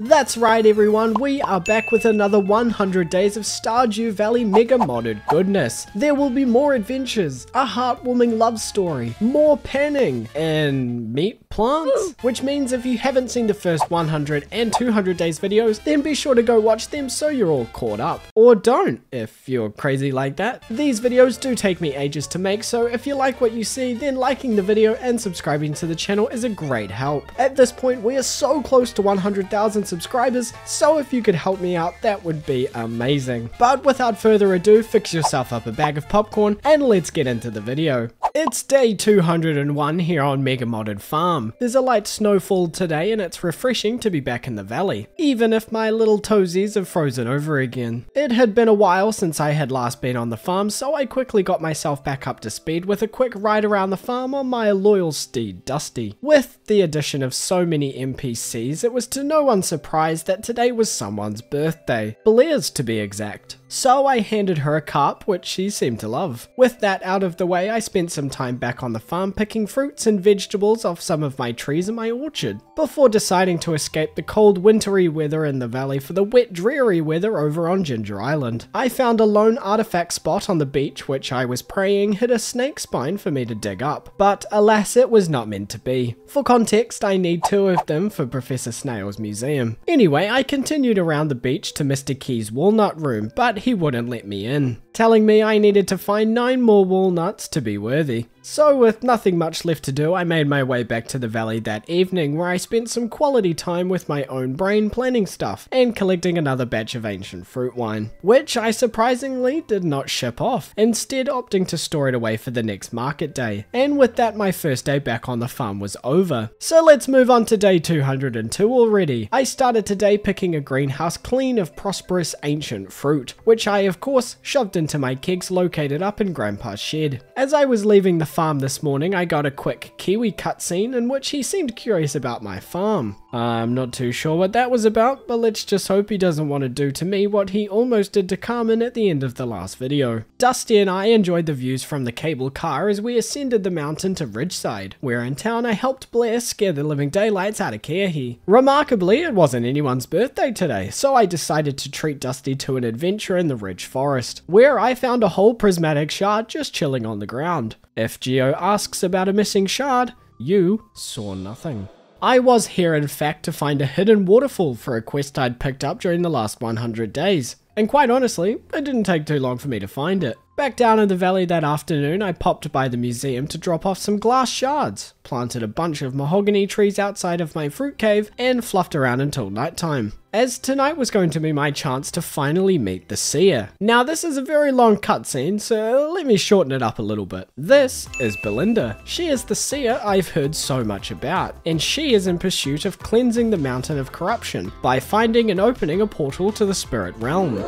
That's right everyone, we are back with another 100 days of Stardew Valley mega modded goodness. There will be more adventures, a heartwarming love story, more panning, and meat plants? Which means if you haven't seen the first 100 and 200 days videos, then be sure to go watch them so you're all caught up. Or don't, if you're crazy like that. These videos do take me ages to make, so if you like what you see, then liking the video and subscribing to the channel is a great help. At this point, we are so close to 100,000 subscribers, so if you could help me out, that would be amazing. But without further ado, fix yourself up a bag of popcorn and let's get into the video. It's day 201 here on Mega Modded Farm. There's a light snowfall today and it's refreshing to be back in the valley, even if my little toesies have frozen over again. It had been a while since I had last been on the farm, so I quickly got myself back up to speed with a quick ride around the farm on my loyal steed Dusty. With the addition of so many NPCs, it was to no one's surprised that today was someone's birthday. Blair's to be exact. So I handed her a carp, which she seemed to love. With that out of the way, I spent some time back on the farm picking fruits and vegetables off some of my trees in my orchard, before deciding to escape the cold wintry weather in the valley for the wet dreary weather over on Ginger Island. I found a lone artifact spot on the beach which I was praying hid a snake spine for me to dig up, but alas it was not meant to be. For context, I need two of them for Professor Snail's museum. Anyway, I continued around the beach to Mr. Qi's walnut room, but he wouldn't let me in, telling me I needed to find 9 more walnuts to be worthy. So with nothing much left to do, I made my way back to the valley that evening where I spent some quality time with my own brain planning stuff and collecting another batch of ancient fruit wine, which I surprisingly did not ship off, instead opting to store it away for the next market day. And with that my first day back on the farm was over. So let's move on to day 202 already. I started today picking a greenhouse clean of prosperous ancient fruit, which I of course shoved into my kegs located up in grandpa's shed. As I was leaving the farm this morning, I got a quick Kiwi cutscene in which he seemed curious about my farm. I'm not too sure what that was about, but let's just hope he doesn't want to do to me what he almost did to Carmen at the end of the last video. Dusty and I enjoyed the views from the cable car as we ascended the mountain to Ridgeside, where in town I helped Blair scare the living daylights out of Keahi. Remarkably, it wasn't anyone's birthday today, so I decided to treat Dusty to an adventure in the Ridge Forest, where I found a whole prismatic shard just chilling on the ground. If Jio asks about a missing shard, you saw nothing. I was here in fact to find a hidden waterfall for a quest I'd picked up during the last 100 days. And quite honestly, it didn't take too long for me to find it. Back down in the valley that afternoon, I popped by the museum to drop off some glass shards, planted a bunch of mahogany trees outside of my fruit cave, and fluffed around until nighttime. As tonight was going to be my chance to finally meet the seer. Now this is a very long cutscene, so let me shorten it up a little bit. This is Belinda. She is the seer I've heard so much about, and she is in pursuit of cleansing the mountain of corruption by finding and opening a portal to the spirit realm.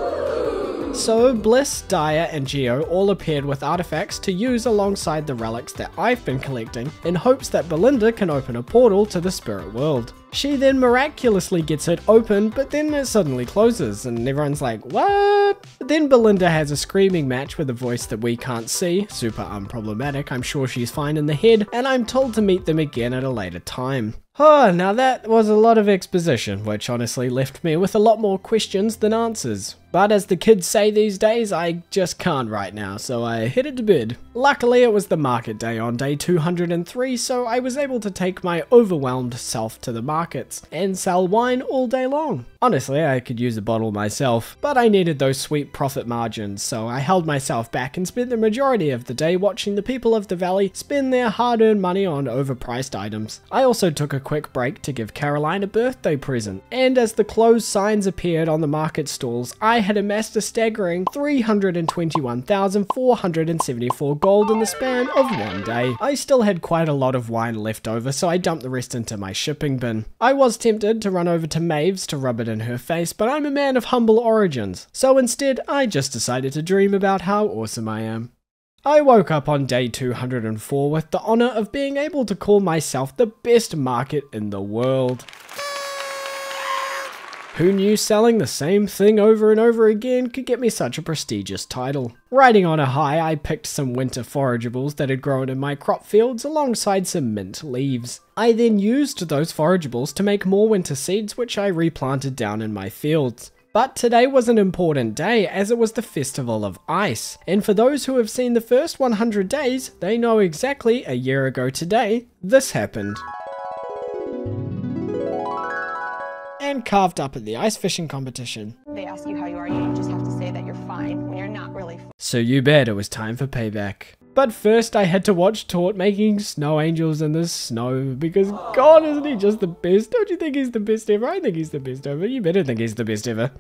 So Bliss, Daia, and Jio all appeared with artifacts to use alongside the relics that I've been collecting in hopes that Belinda can open a portal to the spirit world. She then miraculously gets it open, but then it suddenly closes, and everyone's like, what? Then Belinda has a screaming match with a voice that we can't see, super unproblematic, I'm sure she's fine in the head, and I'm told to meet them again at a later time. Oh, now that was a lot of exposition, which honestly left me with a lot more questions than answers. But as the kids say these days, I just can't right now, so I headed to bed. Luckily it was the market day on day 203, so I was able to take my overwhelmed self to the markets and sell wine all day long. Honestly, I could use a bottle myself, but I needed those sweet profit margins, so I held myself back and spent the majority of the day watching the people of the valley spend their hard-earned money on overpriced items. I also took a quick break to give Caroline a birthday present, and as the closed signs appeared on the market stalls, I had amassed a staggering 321,474 gold in the span of one day. I still had quite a lot of wine left over, so I dumped the rest into my shipping bin. I was tempted to run over to Maeve's to rub it in her face, but I'm a man of humble origins, so instead I just decided to dream about how awesome I am. I woke up on day 204 with the honour of being able to call myself the best market in the world. Who knew selling the same thing over and over again could get me such a prestigious title? Riding on a high, I picked some winter forageables that had grown in my crop fields alongside some mint leaves. I then used those forageables to make more winter seeds which I replanted down in my fields. But today was an important day as it was the Festival of Ice, and for those who have seen the first 100 days, they know exactly a year ago today, this happened. And carved up at the ice fishing competition. They ask you how you are, you just have to say that you're fine when you're not really So you bet it was time for payback. But first I had to watch Tort making snow angels in the snow because god isn't he just the best? Don't you think he's the best ever? I think he's the best ever. You better think he's the best ever.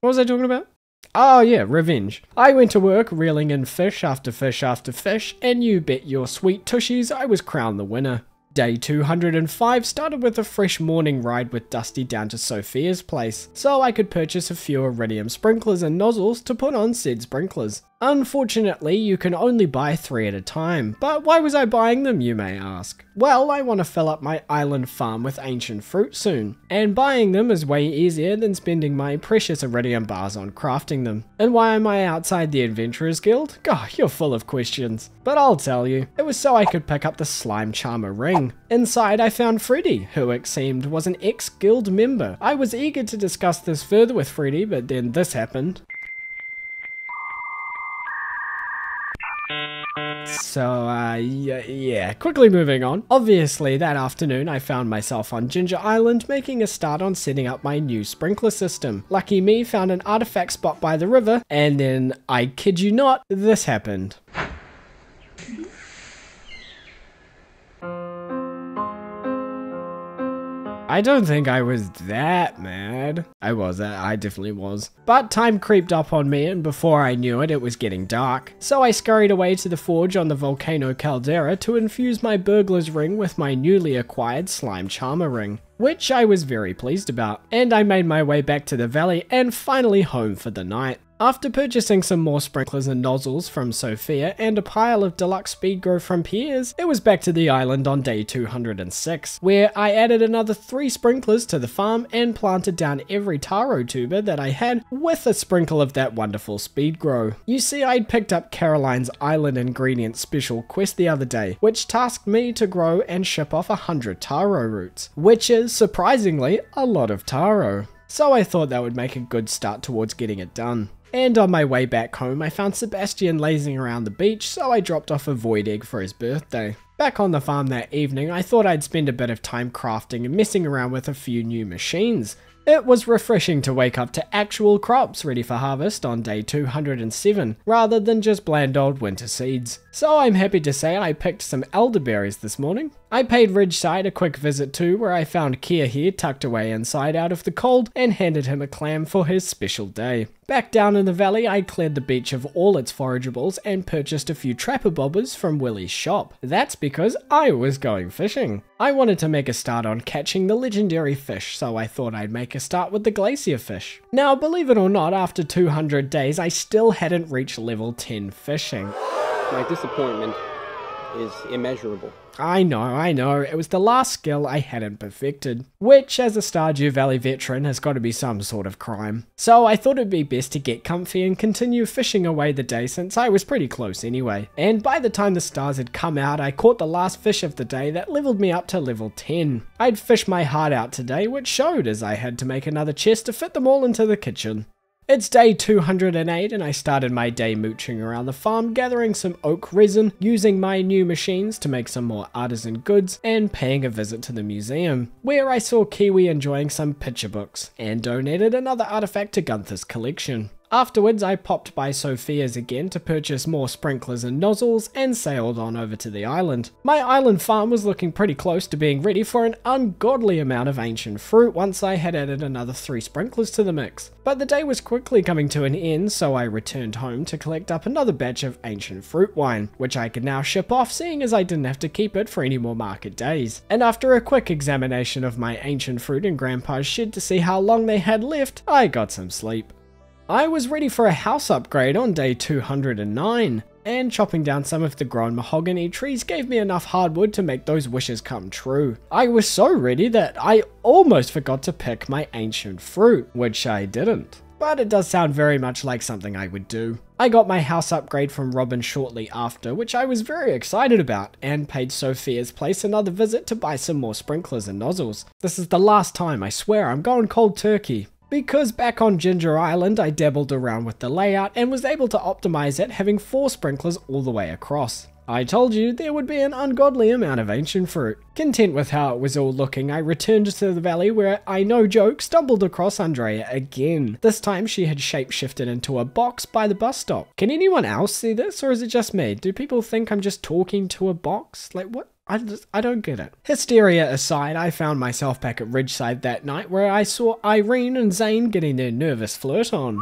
What was I talking about? Oh yeah, revenge. I went to work reeling in fish after fish after fish, and you bet your sweet tushies I was crowned the winner. Day 205 started with a fresh morning ride with Dusty down to Sophia's place, so I could purchase a few iridium sprinklers and nozzles to put on said sprinklers. Unfortunately, you can only buy three at a time, but why was I buying them you may ask? Well, I want to fill up my island farm with ancient fruit soon, and buying them is way easier than spending my precious iridium bars on crafting them. And why am I outside the Adventurers Guild? God, you're full of questions. But I'll tell you, it was so I could pick up the Slime Charmer ring. Inside I found Freddy, who it seemed was an ex-guild member. I was eager to discuss this further with Freddy, but then this happened. So, uh, yeah, quickly moving on. Obviously, that afternoon I found myself on Ginger Island making a start on setting up my new sprinkler system. Lucky me found an artifact spot by the river, and then, I kid you not, this happened. I don't think I was that mad. I was, uh, I definitely was. But time creeped up on me and before I knew it, it was getting dark. So I scurried away to the forge on the Volcano Caldera to infuse my burglar's ring with my newly acquired slime charmer ring which I was very pleased about, and I made my way back to the valley and finally home for the night. After purchasing some more sprinklers and nozzles from Sophia and a pile of deluxe speed grow from Pierre's, it was back to the island on day 206, where I added another 3 sprinklers to the farm and planted down every taro tuber that I had with a sprinkle of that wonderful speed grow. You see, I'd picked up Caroline's Island Ingredient Special quest the other day, which tasked me to grow and ship off 100 taro roots, which is, surprisingly, a lot of taro. So I thought that would make a good start towards getting it done. And on my way back home, I found Sebastian lazing around the beach, so I dropped off a void egg for his birthday. Back on the farm that evening, I thought I'd spend a bit of time crafting and messing around with a few new machines. It was refreshing to wake up to actual crops ready for harvest on day 207, rather than just bland old winter seeds. So I'm happy to say I picked some elderberries this morning. I paid Ridgeside a quick visit too, where I found Keahi tucked away inside out of the cold and handed him a clam for his special day. Back down in the valley, I cleared the beach of all its forageables and purchased a few trapper bobbers from Willy's shop. That's because I was going fishing. I wanted to make a start on catching the legendary fish, so I thought I'd make a start with the glacier fish. Now, believe it or not, after 200 days, I still hadn't reached level 10 fishing. My disappointment is immeasurable. I know, I know, it was the last skill I hadn't perfected, which as a Stardew Valley veteran has got to be some sort of crime. So I thought it'd be best to get comfy and continue fishing away the day since I was pretty close anyway. And by the time the stars had come out, I caught the last fish of the day that leveled me up to level 10. I'd fished my heart out today, which showed as I had to make another chest to fit them all into the kitchen. It's day 208 and I started my day mooching around the farm gathering some oak resin, using my new machines to make some more artisan goods, and paying a visit to the museum, where I saw Kiwi enjoying some picture books, and donated another artifact to Gunther's collection. Afterwards, I popped by Sophia's again to purchase more sprinklers and nozzles and sailed on over to the island. My island farm was looking pretty close to being ready for an ungodly amount of ancient fruit once I had added another three sprinklers to the mix. But the day was quickly coming to an end, so I returned home to collect up another batch of ancient fruit wine, which I could now ship off seeing as I didn't have to keep it for any more market days. And after a quick examination of my ancient fruit in Grandpa's shed to see how long they had left, I got some sleep. I was ready for a house upgrade on day 209. and chopping down some of the grown mahogany trees gave me enough hardwood to make those wishes come true. I was so ready that I almost forgot to pick my ancient fruit, which I didn't but it does sound very much like something I would do. I got my house upgrade from Robin shortly after, which I was very excited about, and paid Sophia's place another visit to buy some more sprinklers and nozzles. This is the last time, I swear, I'm going cold turkey. Because back on Ginger Island, I dabbled around with the layout and was able to optimize it having four sprinklers all the way across. I told you there would be an ungodly amount of ancient fruit. Content with how it was all looking, I returned to the valley where I, no joke, stumbled across Andrea again. This time she had shapeshifted into a box by the bus stop. Can anyone else see this or is it just me? Do people think I'm just talking to a box? Like what? I just, I don't get it. Hysteria aside, I found myself back at Ridgeside that night where I saw Irene and Zayne getting their nervous flirt on.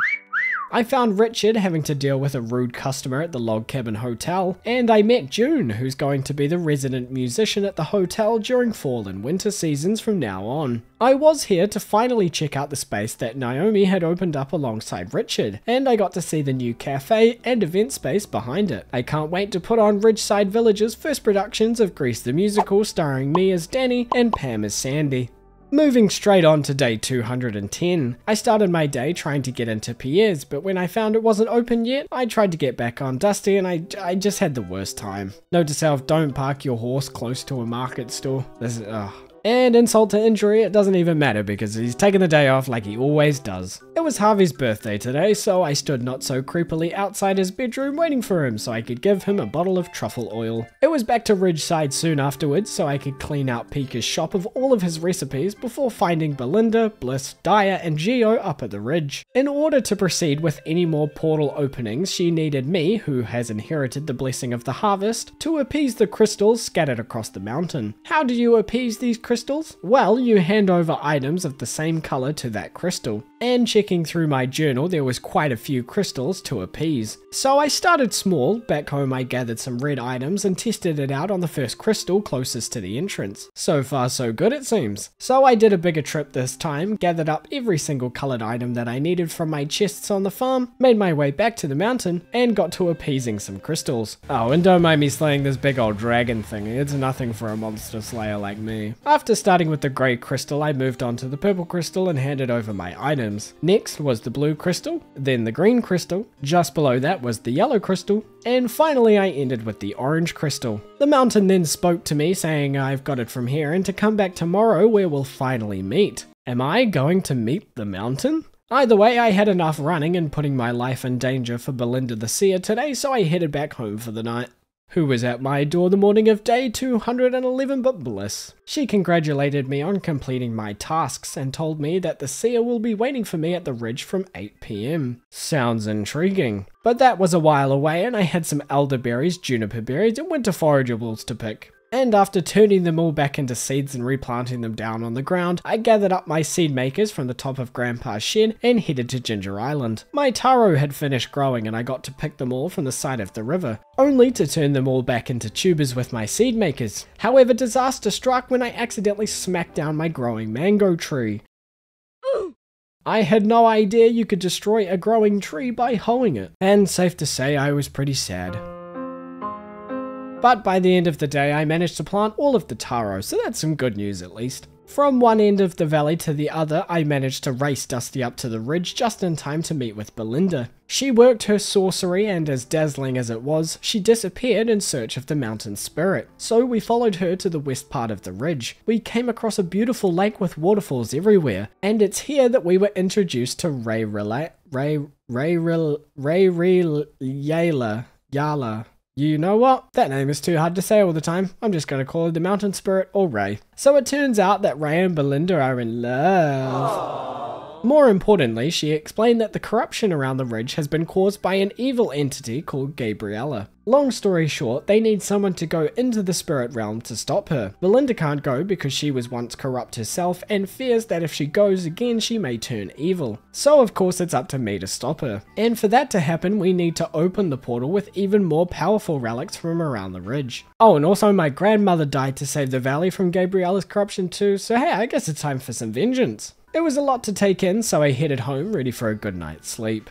I found Richard having to deal with a rude customer at the Log Cabin Hotel, and I met June, who's going to be the resident musician at the hotel during fall and winter seasons from now on. I was here to finally check out the space that Naomi had opened up alongside Richard, and I got to see the new cafe and event space behind it. I can't wait to put on Ridgeside Village's first productions of Grease the Musical starring me as Danny and Pam as Sandy. Moving straight on to day 210, I started my day trying to get into Pierre's, but when I found it wasn't open yet, I tried to get back on Dusty and I, I just had the worst time. Note to self, don't park your horse close to a market store. This is, ugh. And insult to injury, it doesn't even matter because he's taken the day off like he always does. It was Harvey's birthday today, so I stood not so creepily outside his bedroom waiting for him so I could give him a bottle of truffle oil. It was back to Ridgeside soon afterwards so I could clean out Pika's shop of all of his recipes before finding Belinda, Bliss, Daia, and Jio up at the ridge. In order to proceed with any more portal openings, she needed me, who has inherited the blessing of the harvest, to appease the crystals scattered across the mountain. How do you appease these crystals? Crystals? Well, you hand over items of the same color to that crystal. And checking through my journal, there was quite a few crystals to appease. So I started small, back home I gathered some red items and tested it out on the first crystal closest to the entrance. So far so good it seems. So I did a bigger trip this time, gathered up every single colored item that I needed from my chests on the farm, made my way back to the mountain, and got to appeasing some crystals. Oh, and don't mind me slaying this big old dragon thing, it's nothing for a monster slayer like me. After starting with the grey crystal, I moved on to the purple crystal and handed over my items. Next was the blue crystal, then the green crystal, just below that was the yellow crystal, and finally I ended with the orange crystal. The mountain then spoke to me saying I've got it from here and to come back tomorrow where we'll finally meet. Am I going to meet the mountain? Either way, I had enough running and putting my life in danger for Belinda the Seer today, so I headed back home for the night who was at my door the morning of day 211 but bliss. She congratulated me on completing my tasks and told me that the seer will be waiting for me at the ridge from 8pm. Sounds intriguing. But that was a while away and I had some elderberries, juniper berries and winter forageables to pick and after turning them all back into seeds and replanting them down on the ground, I gathered up my seed makers from the top of Grandpa's shed and headed to Ginger Island. My taro had finished growing and I got to pick them all from the side of the river, only to turn them all back into tubers with my seed makers. However, disaster struck when I accidentally smacked down my growing mango tree. I had no idea you could destroy a growing tree by hoeing it, and safe to say I was pretty sad. But by the end of the day, I managed to plant all of the taro, so that's some good news at least. From one end of the valley to the other, I managed to race Dusty up to the ridge just in time to meet with Belinda. She worked her sorcery and as dazzling as it was, she disappeared in search of the mountain spirit. So we followed her to the west part of the ridge. We came across a beautiful lake with waterfalls everywhere, and it's here that we were introduced to Ray Rela Ray Ray Ray Ray Ray Yala Yala you know what? That name is too hard to say all the time. I'm just gonna call her the Mountain Spirit or Ray. So it turns out that Ray and Belinda are in love. Aww. More importantly, she explained that the corruption around the ridge has been caused by an evil entity called Gabriella. Long story short, they need someone to go into the spirit realm to stop her. Belinda can't go because she was once corrupt herself and fears that if she goes again she may turn evil. So of course it's up to me to stop her. And for that to happen we need to open the portal with even more powerful relics from around the ridge. Oh and also my grandmother died to save the valley from Gabriella's corruption too, so hey I guess it's time for some vengeance. It was a lot to take in, so I headed home ready for a good night's sleep.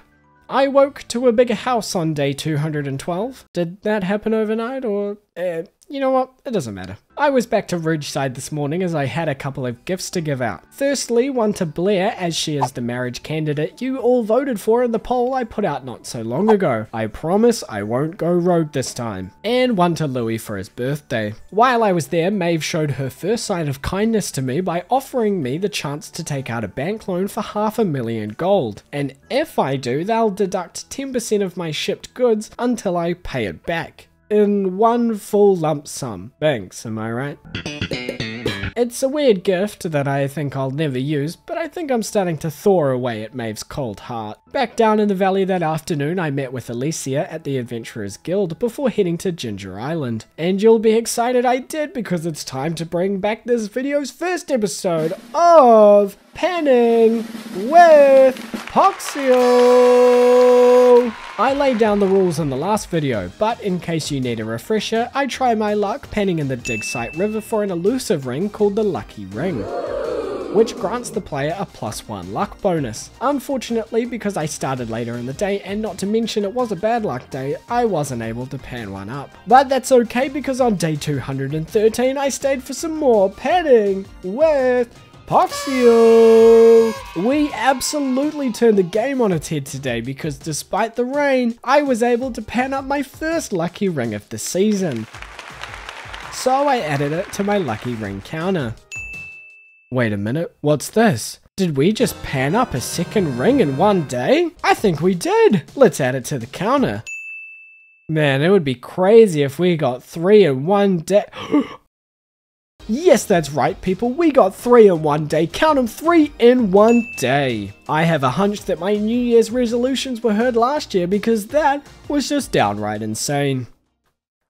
I woke to a bigger house on day 212. Did that happen overnight or... Uh, you know what? It doesn't matter. I was back to Ridgeside this morning as I had a couple of gifts to give out. Firstly, one to Blair as she is the marriage candidate you all voted for in the poll I put out not so long ago. I promise I won't go rogue this time. And one to Louis for his birthday. While I was there, Maeve showed her first sign of kindness to me by offering me the chance to take out a bank loan for half a million gold. And if I do, they'll deduct 10% of my shipped goods until I pay it back in one full lump sum. Thanks, am I right? It's a weird gift that I think I'll never use, but I think I'm starting to thaw away at Maeve's cold heart. Back down in the valley that afternoon, I met with Alicia at the Adventurers Guild before heading to Ginger Island. And you'll be excited I did because it's time to bring back this video's first episode of Panning with Poxial! I laid down the rules in the last video, but in case you need a refresher, I try my luck panning in the Dig Site River for an elusive ring called the Lucky Ring which grants the player a plus one luck bonus. Unfortunately, because I started later in the day and not to mention it was a bad luck day, I wasn't able to pan one up. But that's okay because on day 213 I stayed for some more panning with Poxial! We absolutely turned the game on its head today because despite the rain, I was able to pan up my first lucky ring of the season. So I added it to my lucky ring counter. Wait a minute, what's this? Did we just pan up a second ring in one day? I think we did! Let's add it to the counter. Man, it would be crazy if we got three in one day. Oh, Yes, that's right, people. We got three in one day. Count them, three in one day. I have a hunch that my New Year's resolutions were heard last year because that was just downright insane.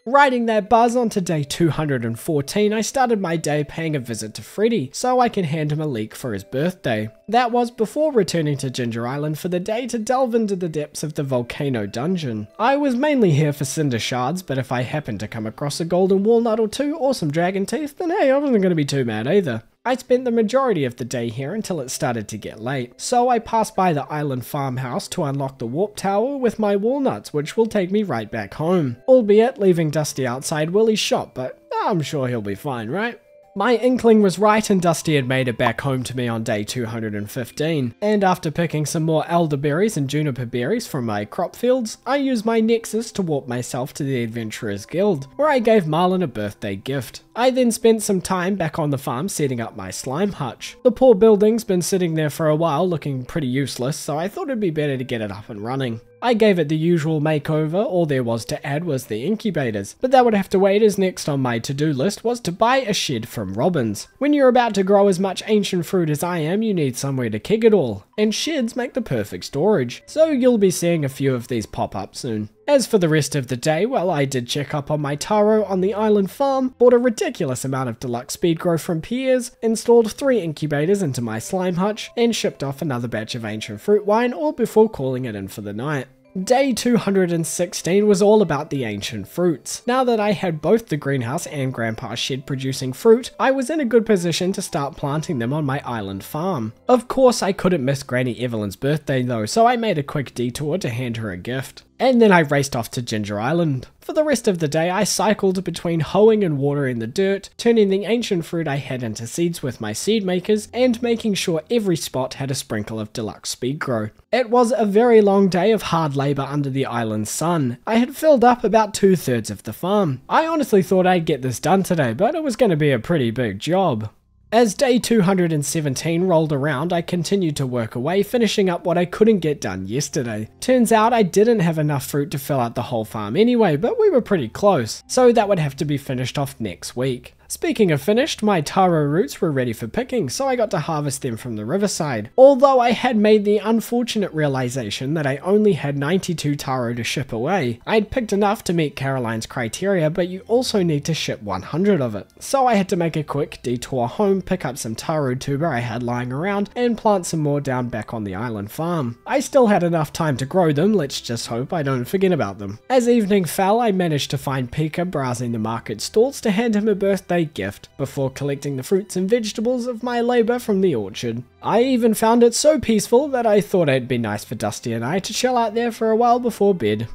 Riding that buzz onto day 214, I started my day paying a visit to Freddy so I can hand him a leek for his birthday. That was before returning to Ginger Island for the day to delve into the depths of the volcano dungeon. I was mainly here for cinder shards, but if I happened to come across a golden walnut or two or some dragon teeth, then hey, I wasn't going to be too mad either. I spent the majority of the day here until it started to get late, so I passed by the island farmhouse to unlock the warp tower with my walnuts, which will take me right back home. Albeit leaving Dusty outside Willy's shop, but I'm sure he'll be fine, right? My inkling was right and Dusty had made it back home to me on day 215, and after picking some more elderberries and juniper berries from my crop fields, I used my nexus to warp myself to the Adventurers Guild, where I gave Marlon a birthday gift. I then spent some time back on the farm setting up my slime hutch. The poor building's been sitting there for a while looking pretty useless, so I thought it'd be better to get it up and running. I gave it the usual makeover, all there was to add was the incubators, but that would have to wait as next on my to-do list was to buy a shed from Robin's. When you're about to grow as much ancient fruit as I am, you need somewhere to kick it all, and sheds make the perfect storage, so you'll be seeing a few of these pop up soon. As for the rest of the day, well, I did check up on my taro on the island farm, bought a ridiculous amount of deluxe speed growth from Pierre's, installed three incubators into my slime hutch, and shipped off another batch of ancient fruit wine all before calling it in for the night. Day 216 was all about the ancient fruits. Now that I had both the greenhouse and grandpa's shed producing fruit, I was in a good position to start planting them on my island farm. Of course I couldn't miss Granny Evelyn's birthday though, so I made a quick detour to hand her a gift. And then I raced off to Ginger Island. For the rest of the day, I cycled between hoeing and watering the dirt, turning the ancient fruit I had into seeds with my seed makers, and making sure every spot had a sprinkle of deluxe speed grow. It was a very long day of hard labour under the island's sun. I had filled up about two thirds of the farm. I honestly thought I'd get this done today, but it was going to be a pretty big job. As day 217 rolled around, I continued to work away, finishing up what I couldn't get done yesterday. Turns out I didn't have enough fruit to fill out the whole farm anyway, but we were pretty close, so that would have to be finished off next week. Speaking of finished, my taro roots were ready for picking, so I got to harvest them from the riverside. Although I had made the unfortunate realization that I only had 92 taro to ship away. I'd picked enough to meet Caroline's criteria, but you also need to ship 100 of it. So I had to make a quick detour home, pick up some taro tuber I had lying around, and plant some more down back on the island farm. I still had enough time to grow them, let's just hope I don't forget about them. As evening fell, I managed to find Pika browsing the market stalls to hand him a birthday gift before collecting the fruits and vegetables of my labour from the orchard. I even found it so peaceful that I thought it'd be nice for Dusty and I to chill out there for a while before bed.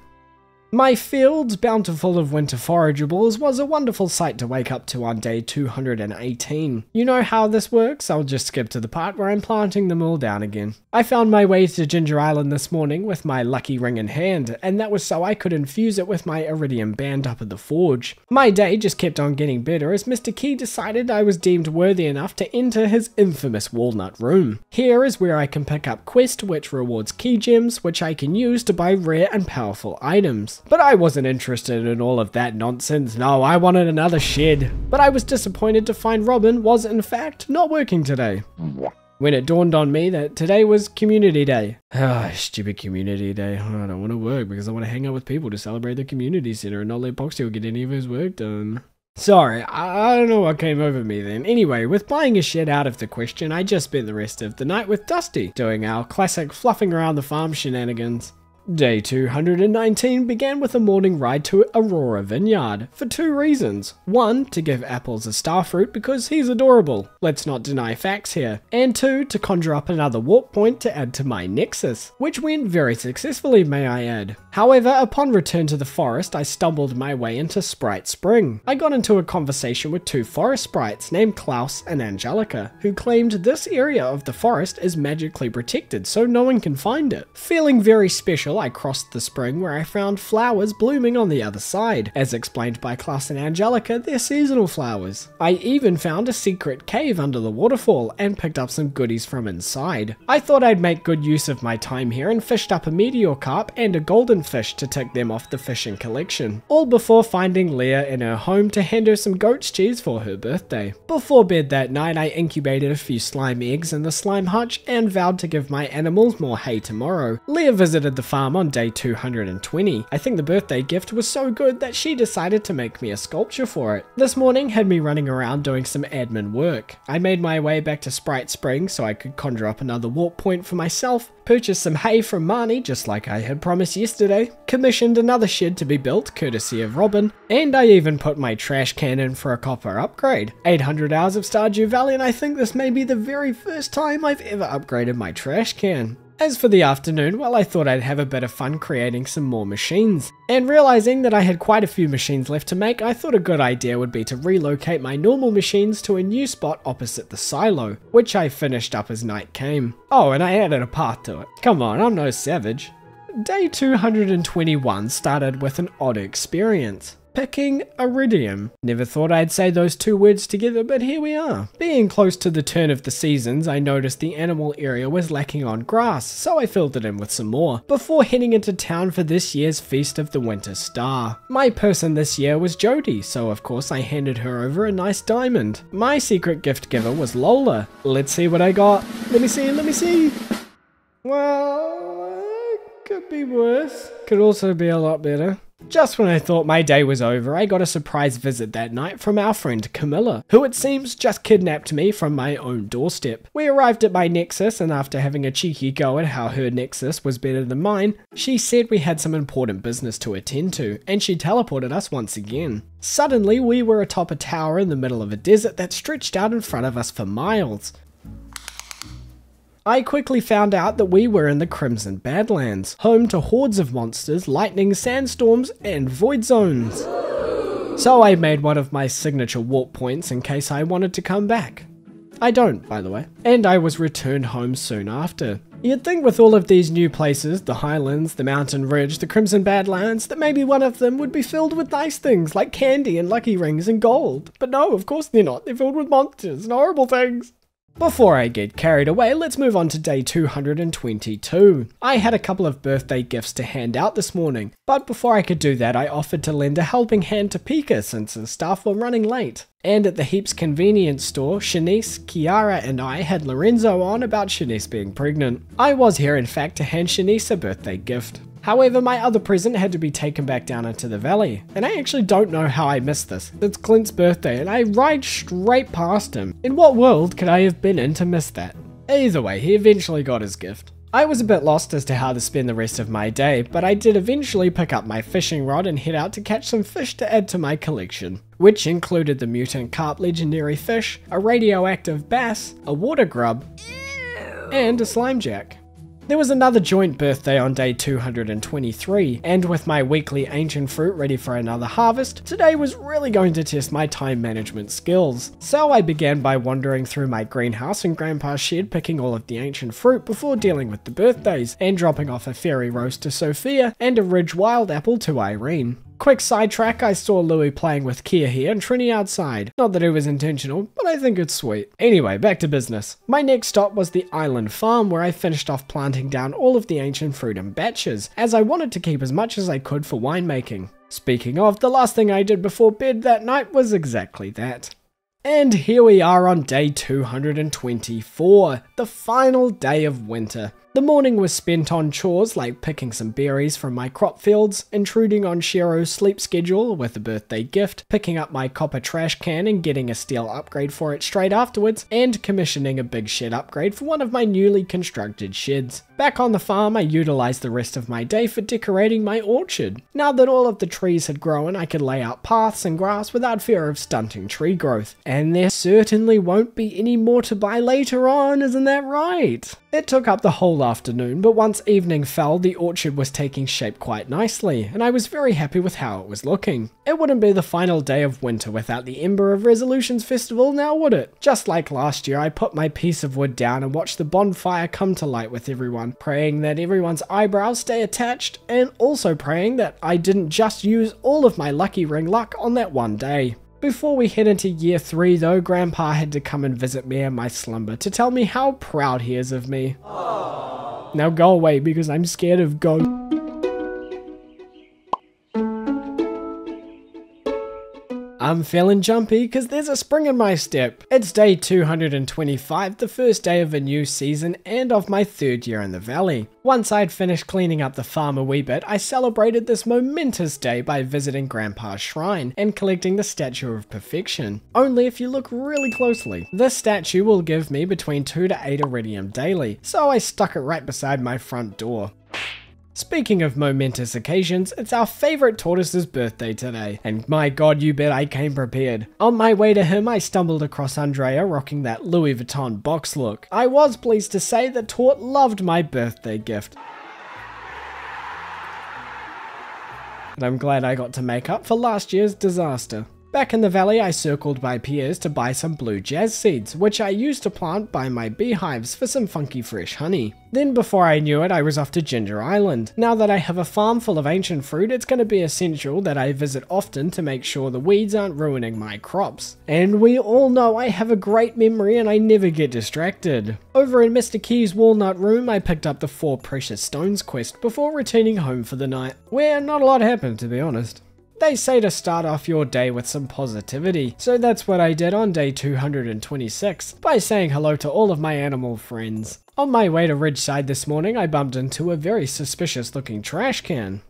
My fields, bountiful of winter forageables, was a wonderful sight to wake up to on day 218. You know how this works? I'll just skip to the part where I'm planting them all down again. I found my way to Ginger Island this morning with my lucky ring in hand, and that was so I could infuse it with my iridium band up at the forge. My day just kept on getting better as Mr. Qi decided I was deemed worthy enough to enter his infamous walnut room. Here is where I can pick up quest which rewards Qi gems which I can use to buy rare and powerful items. But I wasn't interested in all of that nonsense, no, I wanted another shed. But I was disappointed to find Robin was in fact not working today. When it dawned on me that today was Community Day. Ah, stupid Community Day. I don't want to work because I want to hang out with people to celebrate the community center and not let Poxtail get any of his work done. Sorry, I don't know what came over me then. Anyway, with buying a shed out of the question, I just spent the rest of the night with Dusty, doing our classic fluffing around the farm shenanigans. Day 219 began with a morning ride to Aurora Vineyard, for two reasons. One, to give Apples a starfruit because he's adorable, let's not deny facts here. And two, to conjure up another warp point to add to my Nexus, which went very successfully may I add. However, upon return to the forest, I stumbled my way into Sprite Spring. I got into a conversation with two forest sprites named Klaus and Angelica, who claimed this area of the forest is magically protected so no one can find it. Feeling very special, I crossed the spring where I found flowers blooming on the other side. As explained by Klaus and Angelica, they're seasonal flowers. I even found a secret cave under the waterfall and picked up some goodies from inside. I thought I'd make good use of my time here and fished up a meteor carp and a golden fish to tick them off the fishing collection. All before finding Leah in her home to hand her some goat's cheese for her birthday. Before bed that night, I incubated a few slime eggs in the slime hutch and vowed to give my animals more hay tomorrow. Leah visited the farm on day 220. I think the birthday gift was so good that she decided to make me a sculpture for it. This morning had me running around doing some admin work. I made my way back to Sprite Spring so I could conjure up another warp point for myself, purchased some hay from Marnie just like I had promised yesterday, commissioned another shed to be built courtesy of Robin, and I even put my trash can in for a copper upgrade. 800 hours of Stardew Valley and I think this may be the very first time I've ever upgraded my trash can. As for the afternoon, well I thought I'd have a bit of fun creating some more machines. And realizing that I had quite a few machines left to make, I thought a good idea would be to relocate my normal machines to a new spot opposite the silo, which I finished up as night came. Oh, and I added a path to it. Come on, I'm no savage. Day 221 started with an odd experience picking iridium. Never thought I'd say those two words together, but here we are. Being close to the turn of the seasons, I noticed the animal area was lacking on grass, so I filled it in with some more, before heading into town for this year's Feast of the Winter Star. My person this year was Jodi, so of course I handed her over a nice diamond. My secret gift giver was Lola. Let's see what I got. Let me see, let me see. Well, it could be worse. Could also be a lot better. Just when I thought my day was over, I got a surprise visit that night from our friend Camilla, who it seems just kidnapped me from my own doorstep. We arrived at my Nexus, and after having a cheeky go at how her Nexus was better than mine, she said we had some important business to attend to, and she teleported us once again. Suddenly, we were atop a tower in the middle of a desert that stretched out in front of us for miles. I quickly found out that we were in the Crimson Badlands, home to hordes of monsters, lightning, sandstorms, and void zones. So I made one of my signature warp points in case I wanted to come back. I don't, by the way. And I was returned home soon after. You'd think with all of these new places, the Highlands, the Mountain Ridge, the Crimson Badlands, that maybe one of them would be filled with nice things like candy and lucky rings and gold. But no, of course they're not. They're filled with monsters and horrible things. Before I get carried away, let's move on to day 222. I had a couple of birthday gifts to hand out this morning, but before I could do that, I offered to lend a helping hand to Pika since the staff were running late. And at the Heaps convenience store, Shanice, Kiara, and I had Lorenzo on about Shanice being pregnant. I was here in fact to hand Shanice a birthday gift. However, my other present had to be taken back down into the valley, and I actually don't know how I missed this. It's Clint's birthday, and I ride straight past him. In what world could I have been in to miss that? Either way, he eventually got his gift. I was a bit lost as to how to spend the rest of my day, but I did eventually pick up my fishing rod and head out to catch some fish to add to my collection, which included the mutant carp legendary fish, a radioactive bass, a water grub, and a slimejack. There was another joint birthday on day 223, and with my weekly ancient fruit ready for another harvest, today was really going to test my time management skills. So I began by wandering through my greenhouse and grandpa's shed picking all of the ancient fruit before dealing with the birthdays, and dropping off a fairy rose to Sophia and a ridge wild apple to Irene. Quick sidetrack, I saw Louis playing with Keahi and Trinnie outside. Not that it was intentional, but I think it's sweet. Anyway, back to business. My next stop was the island farm where I finished off planting down all of the ancient fruit in batches, as I wanted to keep as much as I could for winemaking. Speaking of, the last thing I did before bed that night was exactly that. And here we are on day 224, the final day of winter. The morning was spent on chores like picking some berries from my crop fields, intruding on Shiro's sleep schedule with a birthday gift, picking up my copper trash can and getting a steel upgrade for it straight afterwards, and commissioning a big shed upgrade for one of my newly constructed sheds. Back on the farm, I utilized the rest of my day for decorating my orchard. Now that all of the trees had grown, I could lay out paths and grass without fear of stunting tree growth. And there certainly won't be any more to buy later on, isn't that right? It took up the whole afternoon, but once evening fell, the orchard was taking shape quite nicely, and I was very happy with how it was looking. It wouldn't be the final day of winter without the Ember of Resolutions festival now, would it? Just like last year, I put my piece of wood down and watched the bonfire come to light with everyone, praying that everyone's eyebrows stay attached, and also praying that I didn't just use all of my lucky ring luck on that one day. Before we head into year 3 though, Grandpa had to come and visit me in my slumber to tell me how proud he is of me. Aww. Now go away because I'm scared of ghosts. I'm feeling jumpy because there's a spring in my step. It's day 225, the first day of a new season and of my third year in the valley. Once I'd finished cleaning up the farm a wee bit, I celebrated this momentous day by visiting Grandpa's shrine and collecting the Statue of Perfection. Only if you look really closely. This statue will give me between 2 to 8 iridium daily, so I stuck it right beside my front door. Speaking of momentous occasions, it's our favourite tortoise's birthday today, and my god you bet I came prepared. On my way to him I stumbled across Andrea rocking that Louis Vuitton box look. I was pleased to say that Tort loved my birthday gift. And I'm glad I got to make up for last year's disaster. Back in the valley, I circled by Pierre's to buy some blue jazz seeds, which I used to plant by my beehives for some funky fresh honey. Then before I knew it, I was off to Ginger Island. Now that I have a farm full of ancient fruit, it's going to be essential that I visit often to make sure the weeds aren't ruining my crops. And we all know I have a great memory and I never get distracted. Over in Mr. Qi's walnut room, I picked up the Four Precious Stones quest before returning home for the night, where not a lot happened to be honest. They say to start off your day with some positivity, so that's what I did on day 226, by saying hello to all of my animal friends. On my way to Ridgeside this morning, I bumped into a very suspicious looking trash can.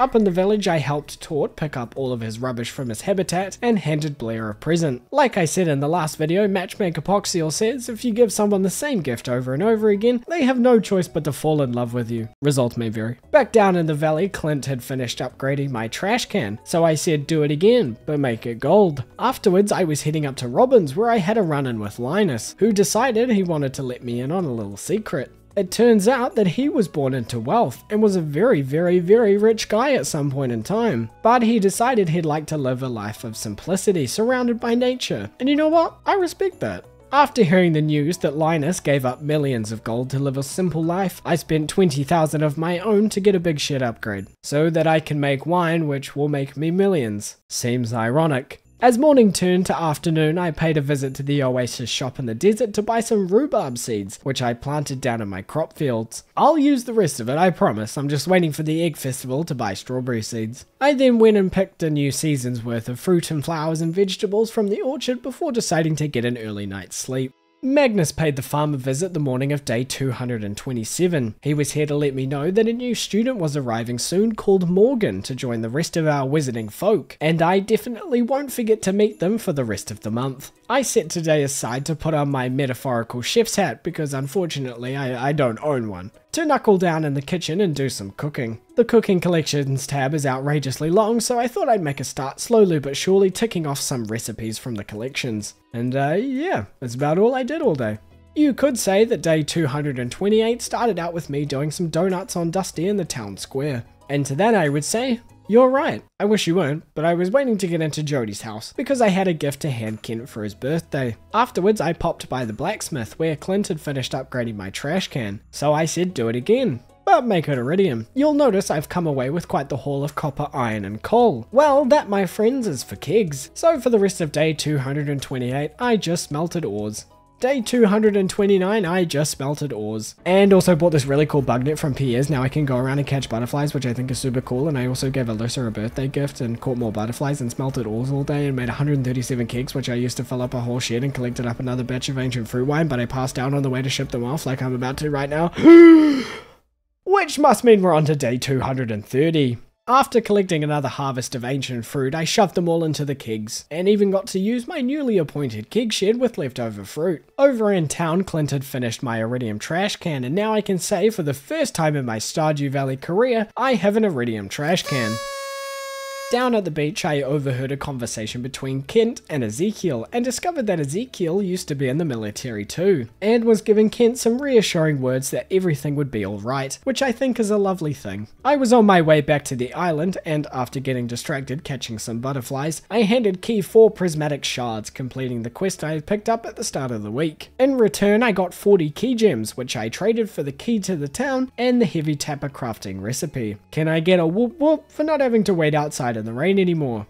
Up in the village, I helped Tort pick up all of his rubbish from his habitat and handed Blair a present. Like I said in the last video, Matchmaker Poxial says if you give someone the same gift over and over again, they have no choice but to fall in love with you. Result may vary. Back down in the valley, Clint had finished upgrading my trash can, so I said do it again, but make it gold. Afterwards, I was heading up to Robin's where I had a run-in with Linus, who decided he wanted to let me in on a little secret. It turns out that he was born into wealth and was a very, very, very rich guy at some point in time. But he decided he'd like to live a life of simplicity surrounded by nature. And you know what? I respect that. After hearing the news that Linus gave up millions of gold to live a simple life, I spent 20,000 of my own to get a big shit upgrade, so that I can make wine which will make me millions. Seems ironic. As morning turned to afternoon, I paid a visit to the Oasis shop in the desert to buy some rhubarb seeds, which I planted down in my crop fields. I'll use the rest of it, I promise, I'm just waiting for the egg festival to buy strawberry seeds. I then went and picked a new season's worth of fruit and flowers and vegetables from the orchard before deciding to get an early night's sleep. Magnus paid the farm a visit the morning of day 227. He was here to let me know that a new student was arriving soon called Morgan to join the rest of our wizarding folk, and I definitely won't forget to meet them for the rest of the month. I set today aside to put on my metaphorical chef's hat because unfortunately I, I don't own one. To knuckle down in the kitchen and do some cooking. The cooking collections tab is outrageously long, so I thought I'd make a start slowly but surely ticking off some recipes from the collections. And uh, yeah, that's about all I did all day. You could say that day 228 started out with me doing some donuts on Dusty in the town square. And to that I would say, you're right. I wish you weren't, but I was waiting to get into Jodi's house because I had a gift to hand Kent for his birthday. Afterwards, I popped by the blacksmith where Clint had finished upgrading my trash can, so I said do it again. But make it iridium. You'll notice I've come away with quite the haul of copper, iron, and coal. Well, that, my friends, is for kegs. So for the rest of day 228, I just melted ores. Day 229, I just smelted ores. And also bought this really cool bug net from Pierre's. Now I can go around and catch butterflies, which I think is super cool. And I also gave Alyssa a birthday gift and caught more butterflies and smelted ores all day and made 137 kegs, which I used to fill up a whole shed and collected up another batch of ancient fruit wine, but I passed out on the way to ship them off like I'm about to right now. which must mean we're on to day 230. After collecting another harvest of ancient fruit, I shoved them all into the kegs, and even got to use my newly appointed keg shed with leftover fruit. Over in town, Clint had finished my iridium trash can, and now I can say for the first time in my Stardew Valley career, I have an iridium trash can. Down at the beach, I overheard a conversation between Kent and Ezekiel and discovered that Ezekiel used to be in the military too, and was giving Kent some reassuring words that everything would be alright, which I think is a lovely thing. I was on my way back to the island, and after getting distracted catching some butterflies, I handed Qi four prismatic shards, completing the quest I had picked up at the start of the week. In return, I got 40 Qi gems, which I traded for the key to the town and the heavy tapper crafting recipe. Can I get a whoop whoop for not having to wait outside in the rain anymore.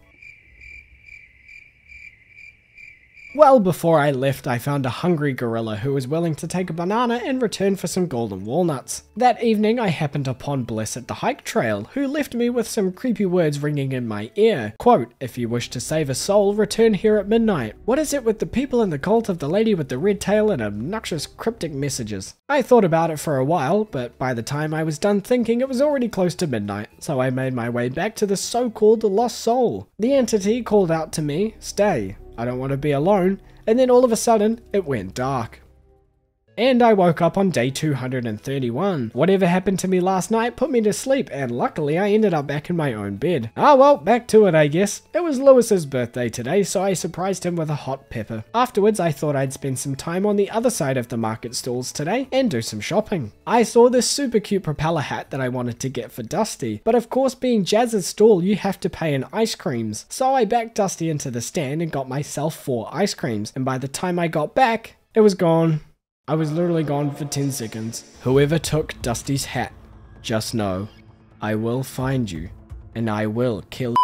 Well before I left, I found a hungry gorilla who was willing to take a banana in return for some golden walnuts. That evening, I happened upon Bliss at the hike trail, who left me with some creepy words ringing in my ear. Quote, if you wish to save a soul, return here at midnight. What is it with the people in the cult of the lady with the red tail and obnoxious cryptic messages? I thought about it for a while, but by the time I was done thinking, it was already close to midnight, so I made my way back to the so-called lost soul. The entity called out to me, stay. I don't want to be alone. And then all of a sudden, it went dark. And I woke up on day 231. Whatever happened to me last night put me to sleep, and luckily I ended up back in my own bed. Ah well, back to it I guess. It was Lewis's birthday today, so I surprised him with a hot pepper. Afterwards, I thought I'd spend some time on the other side of the market stalls today and do some shopping. I saw this super cute propeller hat that I wanted to get for Dusty, but of course being Jazz's stall, you have to pay in ice creams. So I backed Dusty into the stand and got myself four ice creams, and by the time I got back, it was gone. I was literally gone for 10 seconds. Whoever took Dusty's hat, just know, I will find you, and I will kill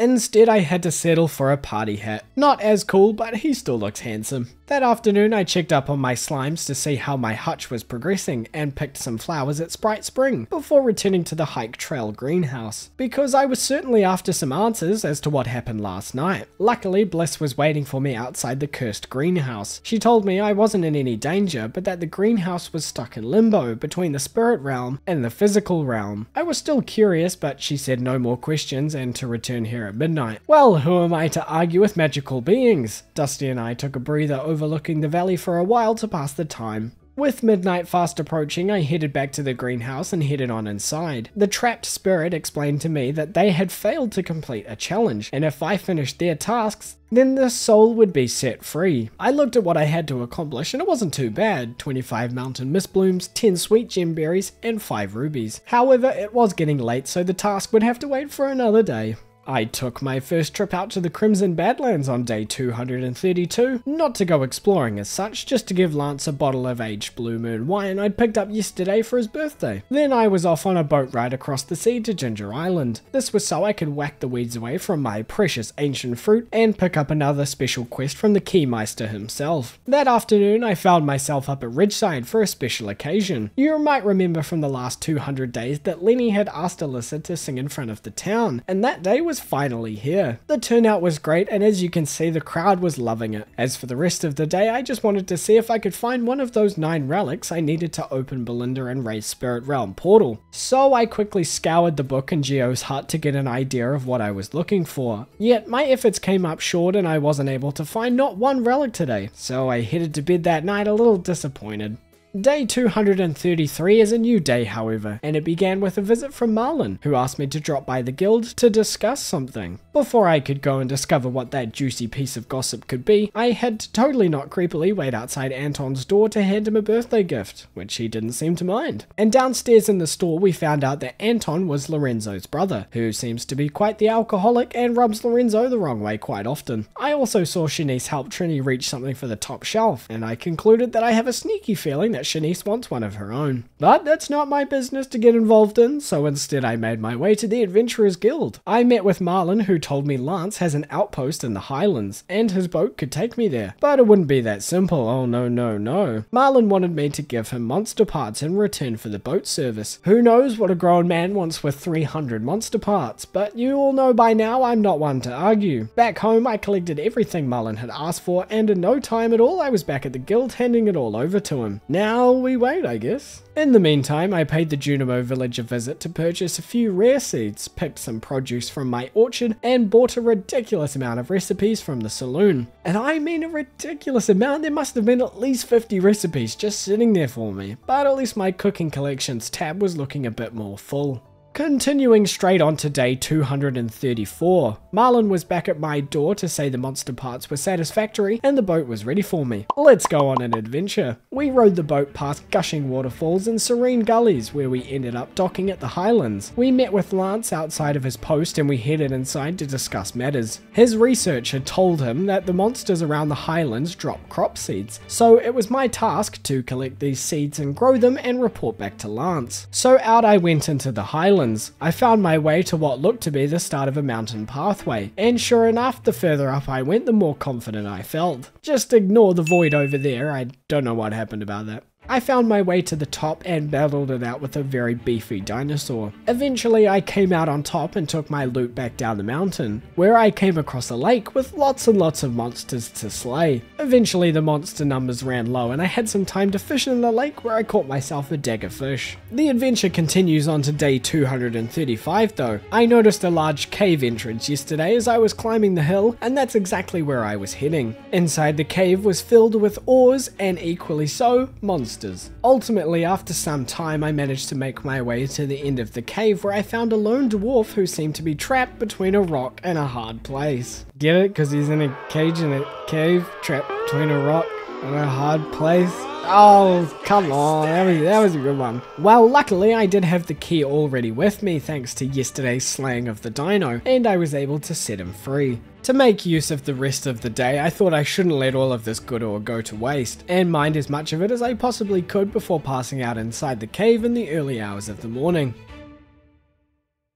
Instead, I had to settle for a party hat. Not as cool, but he still looks handsome. That afternoon, I checked up on my slimes to see how my hutch was progressing and picked some flowers at Sprite Spring before returning to the hike trail greenhouse, because I was certainly after some answers as to what happened last night. Luckily, Bliss was waiting for me outside the cursed greenhouse. She told me I wasn't in any danger, but that the greenhouse was stuck in limbo between the spirit realm and the physical realm. I was still curious, but she said no more questions and to return here at midnight. Well, who am I to argue with magical beings? Dusty and I took a breather overlooking the valley for a while to pass the time. With midnight fast approaching, I headed back to the greenhouse and headed on inside. The trapped spirit explained to me that they had failed to complete a challenge, and if I finished their tasks, then the soul would be set free. I looked at what I had to accomplish and it wasn't too bad 25 mountain mist blooms, 10 sweet gem berries, and 5 rubies. However, it was getting late, so the task would have to wait for another day. I took my first trip out to the Crimson Badlands on day 232, not to go exploring as such, just to give Lance a bottle of aged Blue Moon wine I'd picked up yesterday for his birthday. Then I was off on a boat ride across the sea to Ginger Island. This was so I could whack the weeds away from my precious ancient fruit and pick up another special quest from the Keymeister himself. That afternoon I found myself up at Ridgeside for a special occasion. You might remember from the last 200 days that Lenny had asked Alyssa to sing in front of the town, and that day was was finally here. The turnout was great, and as you can see, the crowd was loving it. As for the rest of the day, I just wanted to see if I could find one of those nine relics I needed to open Belinda and Ray's Spirit Realm portal. So I quickly scoured the book in Geo's hut to get an idea of what I was looking for. Yet my efforts came up short and I wasn't able to find not one relic today, so I headed to bed that night a little disappointed. Day 233 is a new day, however, and it began with a visit from Marlon, who asked me to drop by the guild to discuss something. Before I could go and discover what that juicy piece of gossip could be, I had to totally not creepily wait outside Anton's door to hand him a birthday gift, which he didn't seem to mind. And downstairs in the store, we found out that Anton was Lorenzo's brother, who seems to be quite the alcoholic and rubs Lorenzo the wrong way quite often. I also saw Shanice help Trinnie reach something for the top shelf, and I concluded that I have a sneaky feeling that Shanice wants one of her own. But that's not my business to get involved in, so instead I made my way to the Adventurers Guild. I met with Marlon, who told me Lance has an outpost in the Highlands, and his boat could take me there. But it wouldn't be that simple, oh no no no. Marlon wanted me to give him monster parts in return for the boat service. Who knows what a grown man wants with 300 monster parts, but you all know by now I'm not one to argue. Back home I collected everything Marlon had asked for, and in no time at all I was back at the guild handing it all over to him. Now now we wait, I guess. In the meantime, I paid the Junimo village a visit to purchase a few rare seeds, picked some produce from my orchard, and bought a ridiculous amount of recipes from the saloon. And I mean a ridiculous amount, there must have been at least 50 recipes just sitting there for me, but at least my cooking collections tab was looking a bit more full. Continuing straight on to day 234, Marlon was back at my door to say the monster parts were satisfactory and the boat was ready for me. Let's go on an adventure. We rode the boat past gushing waterfalls and serene gullies where we ended up docking at the Highlands. We met with Lance outside of his post and we headed inside to discuss matters. His research had told him that the monsters around the Highlands drop crop seeds, so it was my task to collect these seeds and grow them and report back to Lance. So out I went into the Highlands I found my way to what looked to be the start of a mountain pathway, and sure enough, the further up I went, the more confident I felt. Just ignore the void over there, I don't know what happened about that. I found my way to the top and battled it out with a very beefy dinosaur. Eventually I came out on top and took my loot back down the mountain, where I came across a lake with lots and lots of monsters to slay. Eventually the monster numbers ran low and I had some time to fish in the lake where I caught myself a daggerfish. The adventure continues on to day 235 though. I noticed a large cave entrance yesterday as I was climbing the hill and that's exactly where I was heading. Inside the cave was filled with ores and equally so, monsters monsters. Ultimately, after some time, I managed to make my way to the end of the cave where I found a lone dwarf who seemed to be trapped between a rock and a hard place. Get it? Because he's in a cage in a cave, trapped between a rock and a hard place. Oh, come on, that was, that was a good one. Well, luckily I did have the key already with me thanks to yesterday's slaying of the dino, and I was able to set him free. To make use of the rest of the day, I thought I shouldn't let all of this good ore go to waste, and mind as much of it as I possibly could before passing out inside the cave in the early hours of the morning.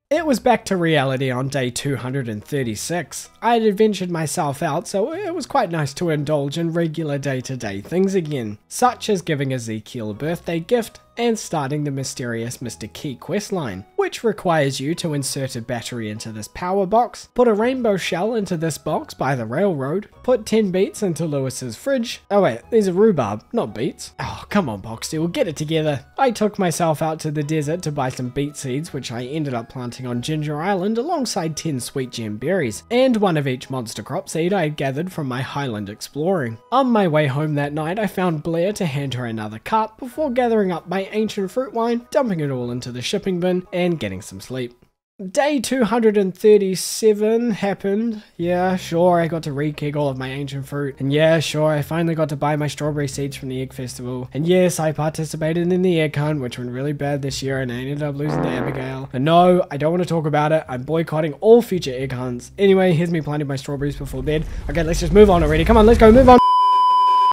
It was back to reality on day 236. I had adventured myself out, so it was quite nice to indulge in regular day to day things again, such as giving Ezekiel a birthday gift and starting the mysterious Mr. Qi questline, which requires you to insert a battery into this power box, put a rainbow shell into this box by the railroad, put 10 beets into Lewis's fridge. Oh wait, these are rhubarb, not beets. Oh, come on Poxial, get it together. I took myself out to the desert to buy some beet seeds, which I ended up planting on Ginger Island alongside 10 sweet gem berries, and one of each monster crop seed I had gathered from my highland exploring. On my way home that night, I found Blair to hand her another cup before gathering up my ancient fruit wine, dumping it all into the shipping bin, and getting some sleep. Day 237 happened. Yeah, sure, I got to re-keg all of my ancient fruit. And yeah, sure, I finally got to buy my strawberry seeds from the Egg Festival. And yes, I participated in the egg hunt, which went really bad this year, and I ended up losing to Abigail. And no, I don't want to talk about it. I'm boycotting all future egg hunts. Anyway, here's me planting my strawberries before bed. Okay, let's just move on already. Come on, let's go, move on.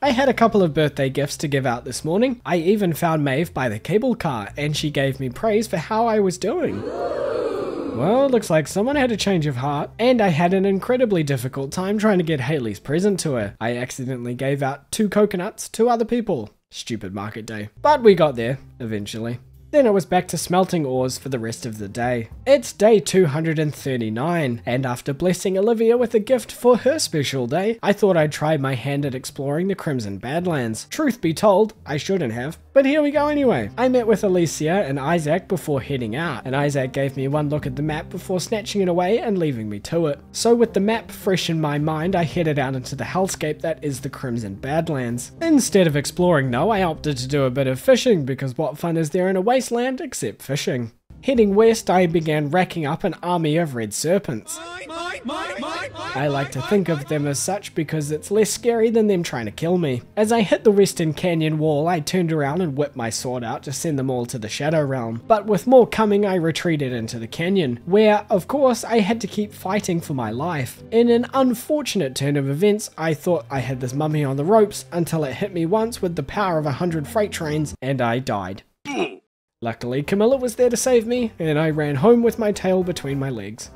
I had a couple of birthday gifts to give out this morning. I even found Maeve by the cable car, and she gave me praise for how I was doing. Well, looks like someone had a change of heart, and I had an incredibly difficult time trying to get Haley's present to her. I accidentally gave out two coconuts to other people. Stupid market day. But we got there, eventually. Then it was back to smelting ores for the rest of the day. It's day 239, and after blessing Olivia with a gift for her special day, I thought I'd try my hand at exploring the Crimson Badlands. Truth be told, I shouldn't have, but here we go anyway. I met with Alicia and Isaac before heading out, and Isaac gave me one look at the map before snatching it away and leaving me to it. So with the map fresh in my mind, I headed out into the hellscape that is the Crimson Badlands. Instead of exploring though, I opted to do a bit of fishing because what fun is there in a except fishing? Heading west, I began racking up an army of red serpents. I like to think of them as such because it's less scary than them trying to kill me. As I hit the western canyon wall, I turned around and whipped my sword out to send them all to the Shadow Realm. But with more coming, I retreated into the canyon, where, of course, I had to keep fighting for my life. In an unfortunate turn of events, I thought I had this mummy on the ropes until it hit me once with the power of a hundred freight trains, and I died. Luckily, Camilla was there to save me, and I ran home with my tail between my legs.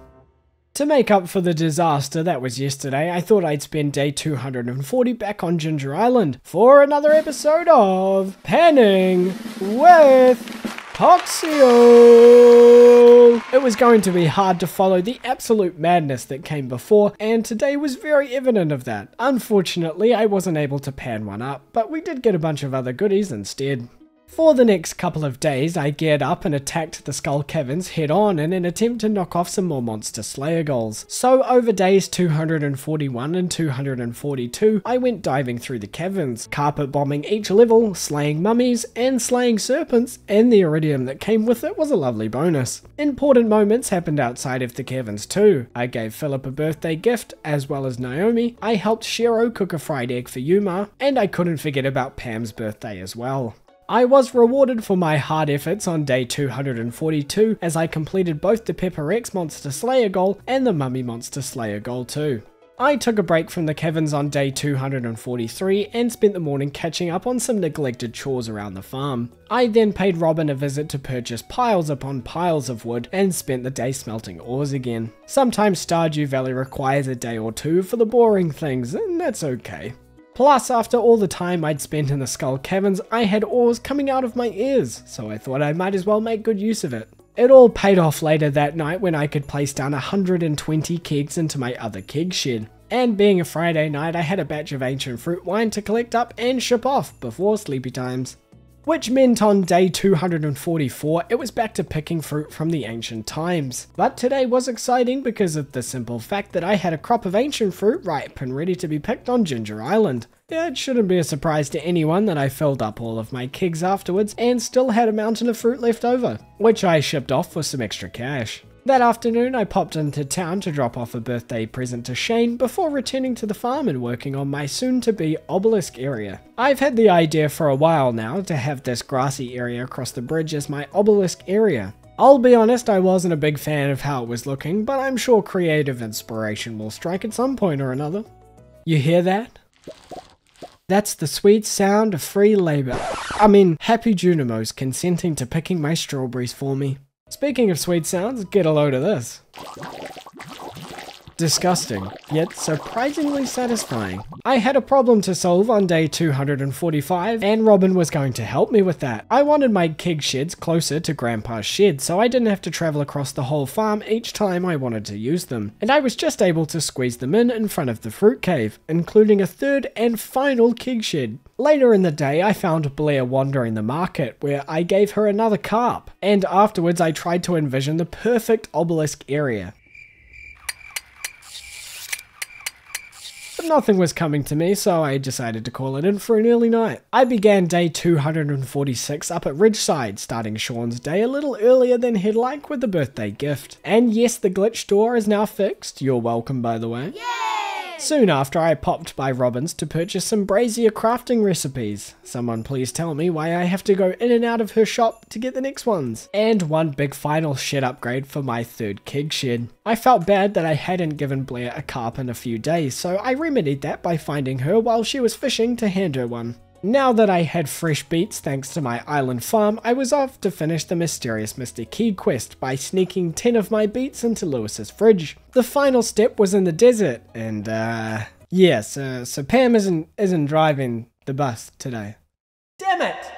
To make up for the disaster that was yesterday, I thought I'd spend day 240 back on Ginger Island for another episode of Panning with Poxial. It was going to be hard to follow the absolute madness that came before, and today was very evident of that. Unfortunately, I wasn't able to pan one up, but we did get a bunch of other goodies instead. For the next couple of days, I geared up and attacked the Skull Caverns head on in an attempt to knock off some more Monster Slayer goals. So over days 241 and 242, I went diving through the caverns, carpet bombing each level, slaying mummies, and slaying serpents, and the iridium that came with it was a lovely bonus. Important moments happened outside of the caverns too. I gave Philip a birthday gift, as well as Naomi, I helped Shiro cook a fried egg for Yuma, and I couldn't forget about Pam's birthday as well. I was rewarded for my hard efforts on day 242 as I completed both the Pepper Rex Monster Slayer goal and the Mummy Monster Slayer goal too. I took a break from the caverns on day 243 and spent the morning catching up on some neglected chores around the farm. I then paid Robin a visit to purchase piles upon piles of wood and spent the day smelting ores again. Sometimes Stardew Valley requires a day or two for the boring things, and that's okay. Plus, after all the time I'd spent in the Skull Caverns, I had ores coming out of my ears, so I thought I might as well make good use of it. It all paid off later that night when I could place down 120 kegs into my other keg shed. And being a Friday night, I had a batch of ancient fruit wine to collect up and ship off before sleepy times. Which meant on day 244, it was back to picking fruit from the ancient times. But today was exciting because of the simple fact that I had a crop of ancient fruit ripe and ready to be picked on Ginger Island. It shouldn't be a surprise to anyone that I filled up all of my kegs afterwards and still had a mountain of fruit left over, which I shipped off for some extra cash. That afternoon, I popped into town to drop off a birthday present to Shane before returning to the farm and working on my soon to be obelisk area. I've had the idea for a while now to have this grassy area across the bridge as my obelisk area. I'll be honest, I wasn't a big fan of how it was looking, but I'm sure creative inspiration will strike at some point or another. You hear that? That's the sweet sound of free labour. I mean, happy Junimos consenting to picking my strawberries for me. Speaking of sweet sounds, get a load of this. Disgusting, yet surprisingly satisfying. I had a problem to solve on day 245, and Robin was going to help me with that. I wanted my keg sheds closer to Grandpa's shed, so I didn't have to travel across the whole farm each time I wanted to use them. And I was just able to squeeze them in in front of the fruit cave, including a third and final keg shed. Later in the day, I found Blair wandering the market, where I gave her another carp, and afterwards I tried to envision the perfect obelisk area. But nothing was coming to me, so I decided to call it in for an early night. I began day 246 up at Ridgeside, starting Sean's day a little earlier than he'd like with a birthday gift. And yes, the glitch door is now fixed. You're welcome, by the way. Soon after, I popped by Robin's to purchase some brazier crafting recipes. Someone please tell me why I have to go in and out of her shop to get the next ones. And one big final shed upgrade for my third keg shed. I felt bad that I hadn't given Blair a carp in a few days, so I remedied that by finding her while she was fishing to hand her one. Now that I had fresh beets thanks to my island farm, I was off to finish the mysterious Mr. Qi quest by sneaking 10 of my beets into Lewis's fridge. The final step was in the desert, and uh, yes, uh, so Pam isn't, isn't driving the bus today. Damn it!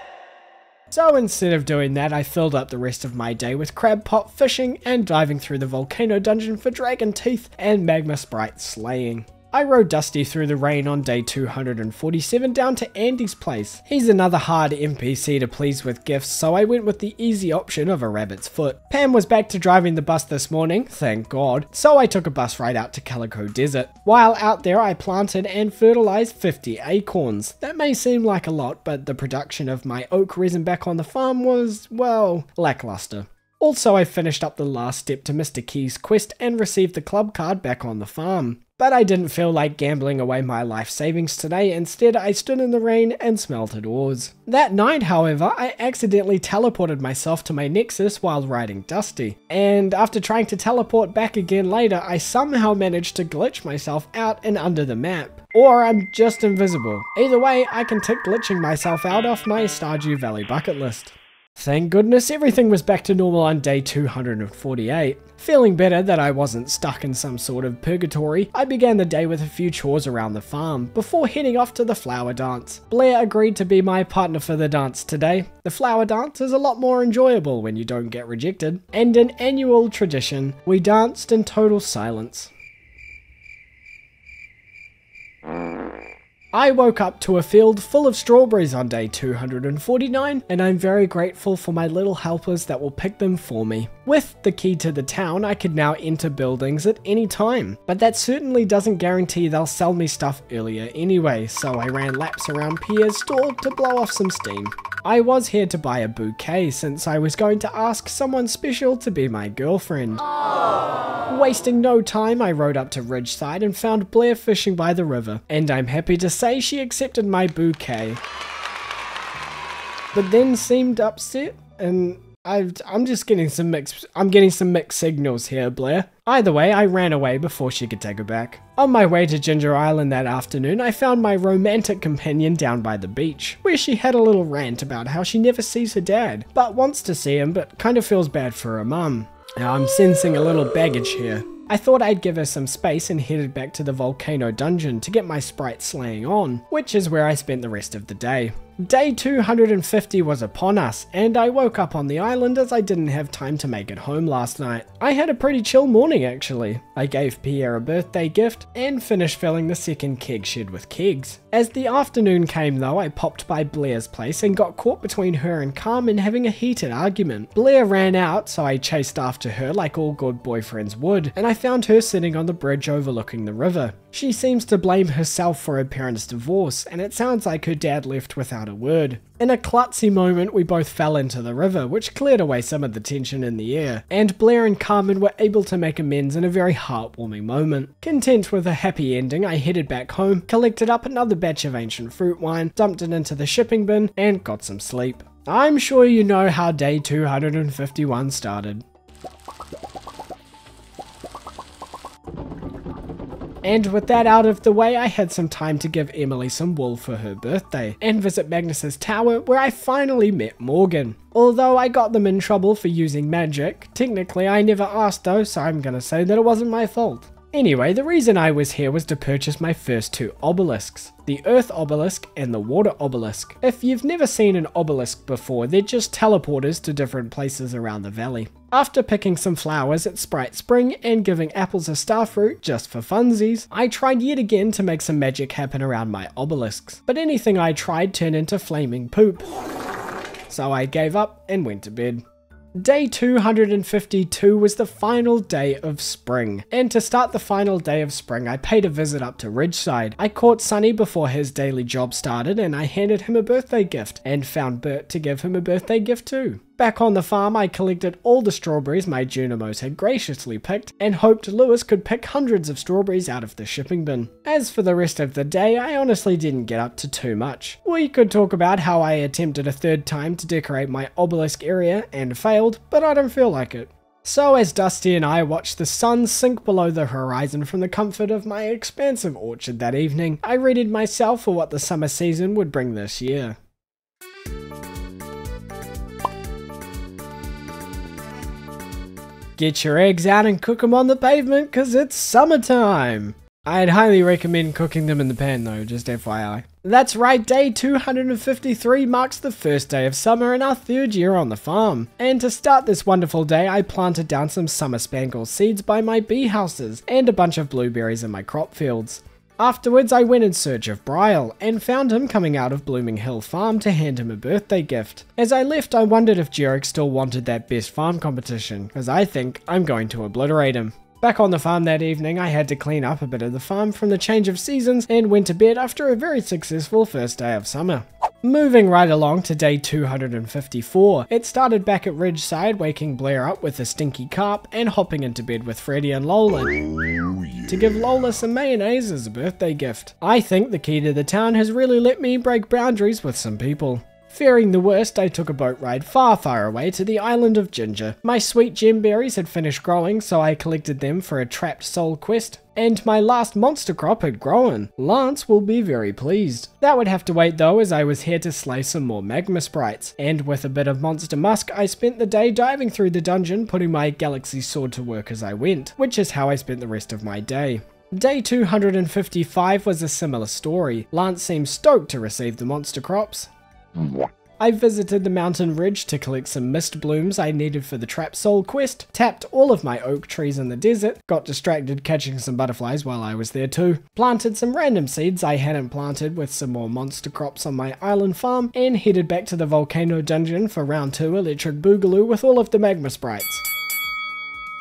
So instead of doing that, I filled up the rest of my day with crab pot fishing and diving through the volcano dungeon for dragon teeth and magma sprite slaying. I rode Dusty through the rain on day 247 down to Andy's place. He's another hard NPC to please with gifts, so I went with the easy option of a rabbit's foot. Pam was back to driving the bus this morning, thank god, so I took a bus ride out to Calico Desert. While out there I planted and fertilized 50 acorns. That may seem like a lot, but the production of my oak resin back on the farm was, well, lackluster. Also, I finished up the last step to Mr. Qi's quest and received the club card back on the farm. But I didn't feel like gambling away my life savings today, instead I stood in the rain and smelted ores. That night, however, I accidentally teleported myself to my Nexus while riding Dusty, and after trying to teleport back again later, I somehow managed to glitch myself out and under the map. Or I'm just invisible. Either way, I can tick glitching myself out off my Stardew Valley bucket list. Thank goodness everything was back to normal on day 248. Feeling better that I wasn't stuck in some sort of purgatory, I began the day with a few chores around the farm, before heading off to the flower dance. Blair agreed to be my partner for the dance today. The flower dance is a lot more enjoyable when you don't get rejected, and an annual tradition, we danced in total silence. I woke up to a field full of strawberries on day 249, and I'm very grateful for my little helpers that will pick them for me. With the key to the town, I could now enter buildings at any time, but that certainly doesn't guarantee they'll sell me stuff earlier anyway, so I ran laps around Pierre's store to blow off some steam. I was here to buy a bouquet since I was going to ask someone special to be my girlfriend. Aww. Wasting no time, I rode up to Ridgeside and found Blair fishing by the river, and I'm happy to say she accepted my bouquet. But then seemed upset and i am just getting some mixed I'm getting some mixed signals here, Blair. Either way, I ran away before she could take her back. On my way to Ginger Island that afternoon, I found my romantic companion down by the beach, where she had a little rant about how she never sees her dad, but wants to see him, but kind of feels bad for her mum. Now I'm sensing a little baggage here. I thought I'd give her some space and headed back to the volcano dungeon to get my sprite slaying on, which is where I spent the rest of the day. Day 250 was upon us, and I woke up on the island as I didn't have time to make it home last night. I had a pretty chill morning actually. I gave Pierre a birthday gift, and finished filling the second keg shed with kegs. As the afternoon came though, I popped by Blair's place and got caught between her and Carmen having a heated argument. Blair ran out, so I chased after her like all good boyfriends would, and I found her sitting on the bridge overlooking the river. She seems to blame herself for her parents' divorce, and it sounds like her dad left without a word. In a klutzy moment, we both fell into the river, which cleared away some of the tension in the air, and Blair and Carmen were able to make amends in a very heartwarming moment. Content with a happy ending, I headed back home, collected up another batch of ancient fruit wine, dumped it into the shipping bin, and got some sleep. I'm sure you know how day 251 started. And with that out of the way, I had some time to give Emily some wool for her birthday, and visit Magnus's tower where I finally met Morgan. Although I got them in trouble for using magic, technically I never asked though, so I'm gonna say that it wasn't my fault. Anyway, the reason I was here was to purchase my first two obelisks, the Earth Obelisk and the Water Obelisk. If you've never seen an obelisk before, they're just teleporters to different places around the valley. After picking some flowers at Sprite Spring and giving apples a starfruit just for funsies, I tried yet again to make some magic happen around my obelisks, but anything I tried turned into flaming poop. So I gave up and went to bed. Day 252 was the final day of spring, and to start the final day of spring I paid a visit up to Ridgeside. I caught Sunny before his daily job started and I handed him a birthday gift, and found Bert to give him a birthday gift too. Back on the farm, I collected all the strawberries my Junimos had graciously picked, and hoped Lewis could pick hundreds of strawberries out of the shipping bin. As for the rest of the day, I honestly didn't get up to too much. We could talk about how I attempted a third time to decorate my obelisk area and failed, but I don't feel like it. So as Dusty and I watched the sun sink below the horizon from the comfort of my expansive orchard that evening, I readied myself for what the summer season would bring this year. Get your eggs out and cook them on the pavement because it's summertime. I'd highly recommend cooking them in the pan though, just FYI. That's right, day 253 marks the first day of summer in our third year on the farm. And to start this wonderful day, I planted down some summer spangle seeds by my bee houses and a bunch of blueberries in my crop fields. Afterwards, I went in search of Bryle and found him coming out of Blooming Hill Farm to hand him a birthday gift. As I left, I wondered if Jeric still wanted that best farm competition, because I think I'm going to obliterate him. Back on the farm that evening, I had to clean up a bit of the farm from the change of seasons and went to bed after a very successful first day of summer. Moving right along to day 254, it started back at Ridgeside waking Blair up with a stinky carp and hopping into bed with Freddie and Lola to give Lola some mayonnaise as a birthday gift. I think the key to the town has really let me break boundaries with some people. Fearing the worst, I took a boat ride far, far away to the island of Ginger. My sweet gemberries had finished growing, so I collected them for a trapped soul quest. And my last monster crop had grown. Lance will be very pleased. That would have to wait though, as I was here to slay some more magma sprites. And with a bit of monster musk, I spent the day diving through the dungeon, putting my galaxy sword to work as I went, which is how I spent the rest of my day. Day 255 was a similar story. Lance seemed stoked to receive the monster crops. I visited the mountain ridge to collect some mist blooms I needed for the Trap Soul quest, tapped all of my oak trees in the desert, got distracted catching some butterflies while I was there too, planted some random seeds I hadn't planted with some more monster crops on my island farm, and headed back to the volcano dungeon for round 2 electric boogaloo with all of the magma sprites.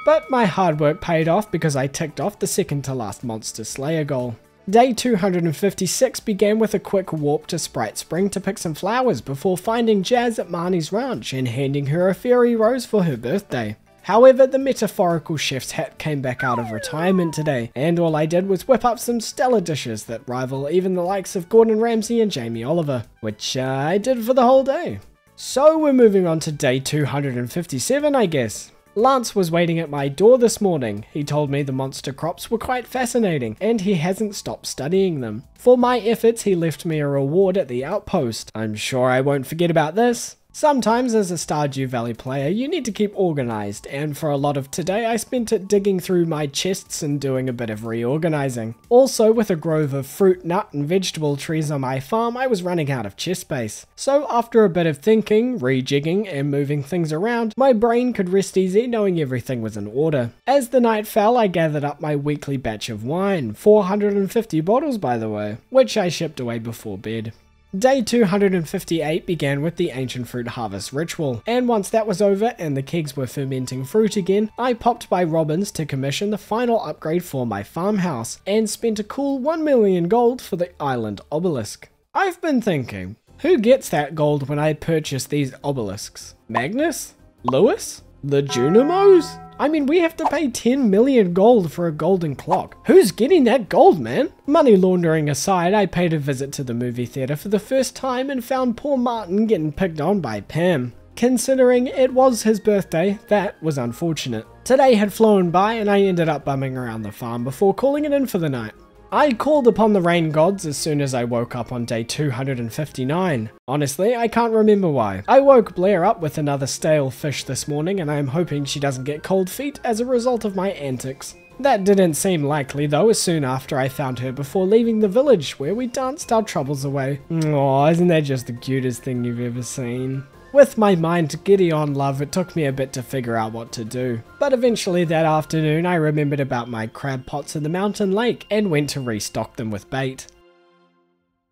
But my hard work paid off because I ticked off the second to last monster slayer goal. Day 256 began with a quick warp to Sprite Spring to pick some flowers before finding Jazz at Marnie's ranch and handing her a fairy rose for her birthday. However, the metaphorical chef's hat came back out of retirement today, and all I did was whip up some stellar dishes that rival even the likes of Gordon Ramsay and Jamie Oliver, which uh, I did for the whole day. So we're moving on to day 257, I guess. Lance was waiting at my door this morning. He told me the monster crops were quite fascinating, and he hasn't stopped studying them. For my efforts, he left me a reward at the outpost. I'm sure I won't forget about this. Sometimes as a Stardew Valley player, you need to keep organized, and for a lot of today I spent it digging through my chests and doing a bit of reorganizing. Also, with a grove of fruit, nut, and vegetable trees on my farm, I was running out of chest space. So after a bit of thinking, rejigging, and moving things around, my brain could rest easy knowing everything was in order. As the night fell, I gathered up my weekly batch of wine, 450 bottles by the way, which I shipped away before bed. Day 258 began with the ancient fruit harvest ritual, and once that was over and the kegs were fermenting fruit again, I popped by Robin's to commission the final upgrade for my farmhouse, and spent a cool 1 million gold for the island obelisk. I've been thinking, who gets that gold when I purchase these obelisks? Magnus? Lewis? The Junimos? I mean, we have to pay 10 million gold for a golden clock. Who's getting that gold, man? Money laundering aside, I paid a visit to the movie theater for the first time and found poor Martin getting picked on by Pam. Considering it was his birthday, that was unfortunate. Today had flown by and I ended up bumming around the farm before calling it in for the night. I called upon the rain gods as soon as I woke up on day 259. Honestly, I can't remember why. I woke Blair up with another stale fish this morning and I am hoping she doesn't get cold feet as a result of my antics. That didn't seem likely though as soon after I found her before leaving the village where we danced our troubles away. Aw, isn't that just the cutest thing you've ever seen? With my mind giddy on love, it took me a bit to figure out what to do. But eventually that afternoon, I remembered about my crab pots in the mountain lake and went to restock them with bait.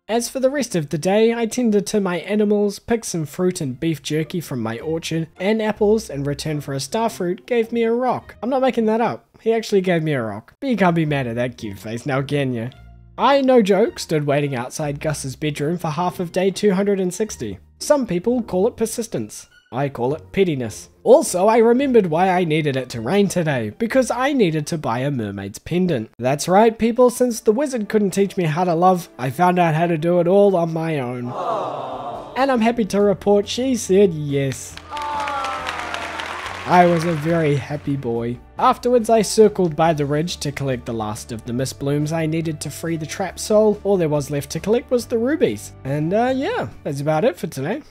As for the rest of the day, I tended to my animals, picked some fruit and beef jerky from my orchard, and apples in return for a starfruit gave me a rock. I'm not making that up. He actually gave me a rock. But you can't be mad at that cute face now, can you? I, no joke, stood waiting outside Gus's bedroom for half of day 260. Some people call it persistence. I call it pettiness. Also, I remembered why I needed it to rain today, because I needed to buy a mermaid's pendant. That's right, people, since the wizard couldn't teach me how to love, I found out how to do it all on my own. Aww. And I'm happy to report she said yes. I was a very happy boy. Afterwards, I circled by the ridge to collect the last of the mist blooms I needed to free the trap soul. All there was left to collect was the rubies. And uh, yeah, that's about it for today.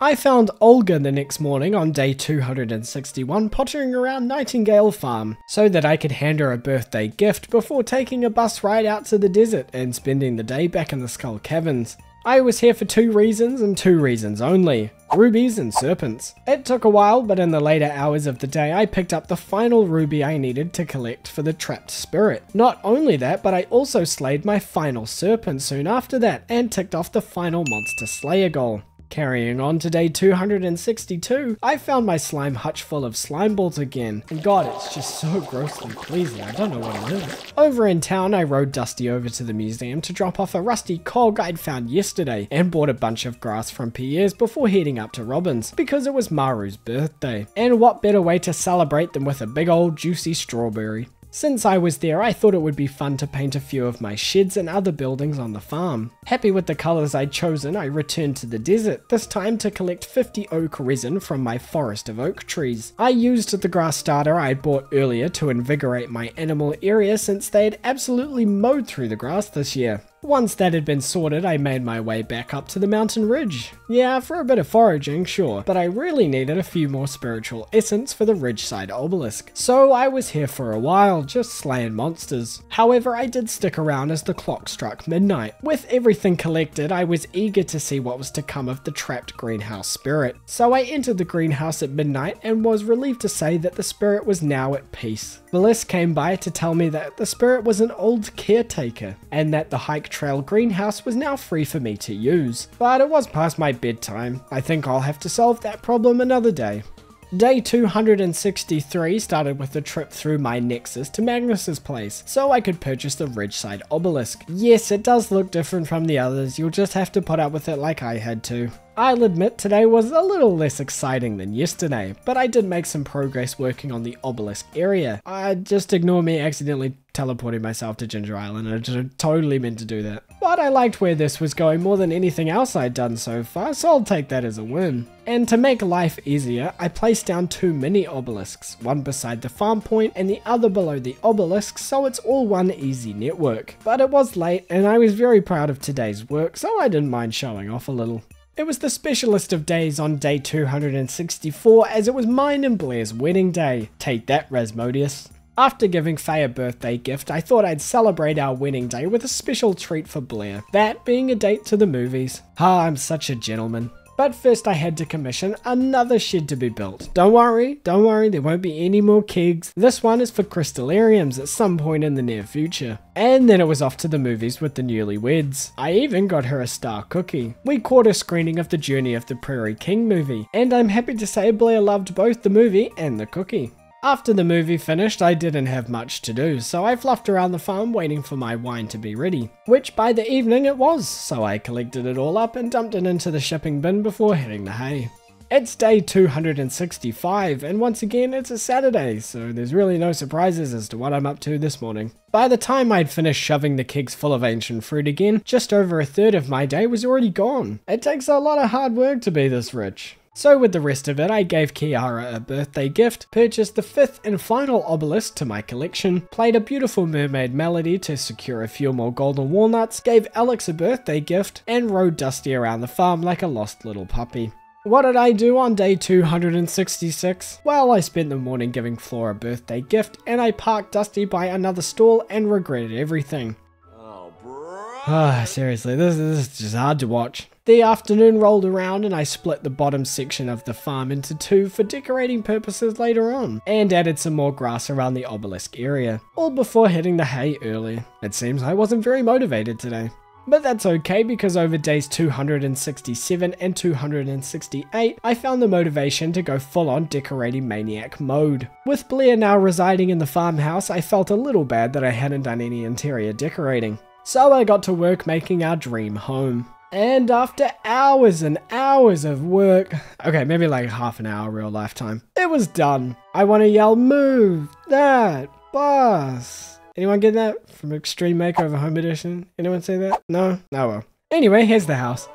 I found Olga the next morning on day 261 pottering around Nightingale Farm so that I could hand her a birthday gift before taking a bus ride out to the desert and spending the day back in the Skull Caverns. I was here for two reasons and two reasons only. Rubies and serpents. It took a while, but in the later hours of the day I picked up the final ruby I needed to collect for the trapped spirit. Not only that, but I also slayed my final serpent soon after that and ticked off the final monster slayer goal. Carrying on to day 262, I found my slime hutch full of slime balls again, and god it's just so grossly pleasing, I don't know what it is. Over in town I rode Dusty over to the museum to drop off a rusty cog I'd found yesterday, and bought a bunch of grass from Pierre's before heading up to Robin's, because it was Maru's birthday. And what better way to celebrate than with a big old juicy strawberry. Since I was there, I thought it would be fun to paint a few of my sheds and other buildings on the farm. Happy with the colours I'd chosen, I returned to the desert, this time to collect 50 oak resin from my forest of oak trees. I used the grass starter I had bought earlier to invigorate my animal area since they had absolutely mowed through the grass this year. Once that had been sorted, I made my way back up to the mountain ridge. Yeah, for a bit of foraging, sure, but I really needed a few more spiritual essence for the ridgeside obelisk. So I was here for a while, just slaying monsters. However, I did stick around as the clock struck midnight. With everything collected, I was eager to see what was to come of the trapped greenhouse spirit. So I entered the greenhouse at midnight and was relieved to say that the spirit was now at peace. Bliss came by to tell me that the spirit was an old caretaker, and that the hike trail greenhouse was now free for me to use. But it was past my bedtime. I think I'll have to solve that problem another day. Day 263 started with a trip through my Nexus to Magnus's place, so I could purchase the Ridgeside Obelisk. Yes, it does look different from the others, you'll just have to put up with it like I had to. I'll admit today was a little less exciting than yesterday, but I did make some progress working on the obelisk area. I just ignore me accidentally teleporting myself to Ginger Island, I just totally meant to do that. But I liked where this was going more than anything else I'd done so far, so I'll take that as a win. And to make life easier, I placed down two mini obelisks, one beside the farm point and the other below the obelisk, so it's all one easy network. But it was late, and I was very proud of today's work, so I didn't mind showing off a little. It was the specialist of days on day 264 as it was mine and Blair's wedding day. Take that, Rasmodius. After giving Faye a birthday gift, I thought I'd celebrate our wedding day with a special treat for Blair, that being a date to the movies. Ah, I'm such a gentleman. But first I had to commission another shed to be built. Don't worry, don't worry, there won't be any more kegs. This one is for crystallariums at some point in the near future. And then it was off to the movies with the newlyweds. I even got her a star cookie. We caught a screening of the Journey of the Prairie King movie, and I'm happy to say Blair loved both the movie and the cookie. After the movie finished, I didn't have much to do, so I fluffed around the farm waiting for my wine to be ready. Which by the evening it was, so I collected it all up and dumped it into the shipping bin before heading the hay. It's day 265, and once again it's a Saturday, so there's really no surprises as to what I'm up to this morning. By the time I'd finished shoving the kegs full of ancient fruit again, just over a third of my day was already gone. It takes a lot of hard work to be this rich. So with the rest of it, I gave Kiara a birthday gift, purchased the fifth and final obelisk to my collection, played a beautiful mermaid melody to secure a few more golden walnuts, gave Alex a birthday gift, and rode Dusty around the farm like a lost little puppy. What did I do on day 266? Well, I spent the morning giving Flora a birthday gift, and I parked Dusty by another stall and regretted everything. Ah, seriously, this, this is just hard to watch. The afternoon rolled around and I split the bottom section of the farm into two for decorating purposes later on, and added some more grass around the obelisk area, all before hitting the hay early. It seems I wasn't very motivated today. But that's okay because over days 267 and 268, I found the motivation to go full on decorating maniac mode. With Blair now residing in the farmhouse, I felt a little bad that I hadn't done any interior decorating. So I got to work making our dream home. And after hours and hours of work, okay, maybe like half an hour real lifetime, it was done. I want to yell, move, that, boss. Anyone get that from Extreme Makeover Home Edition? Anyone say that? No? Oh well. Anyway, here's the house.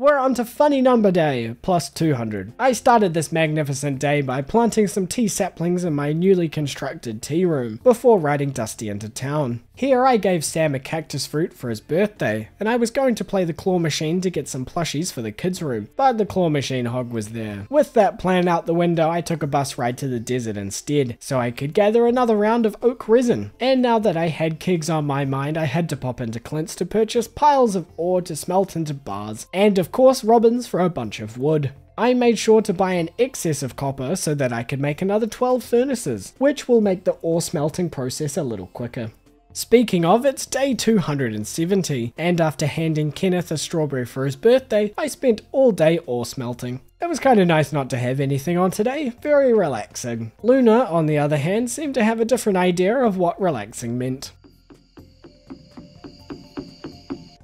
We're on to funny number day, plus 200. I started this magnificent day by planting some tea saplings in my newly constructed tea room, before riding Dusty into town. Here I gave Sam a cactus fruit for his birthday, and I was going to play the claw machine to get some plushies for the kids room, but the claw machine hog was there. With that plan out the window, I took a bus ride to the desert instead, so I could gather another round of oak resin. And now that I had kegs on my mind, I had to pop into Clint's to purchase piles of ore to smelt into bars, and of course Robin's for a bunch of wood. I made sure to buy an excess of copper so that I could make another 12 furnaces, which will make the ore smelting process a little quicker. Speaking of, it's day 270, and after handing Kenneth a strawberry for his birthday, I spent all day ore smelting. It was kinda nice not to have anything on today, very relaxing. Luna, on the other hand, seemed to have a different idea of what relaxing meant.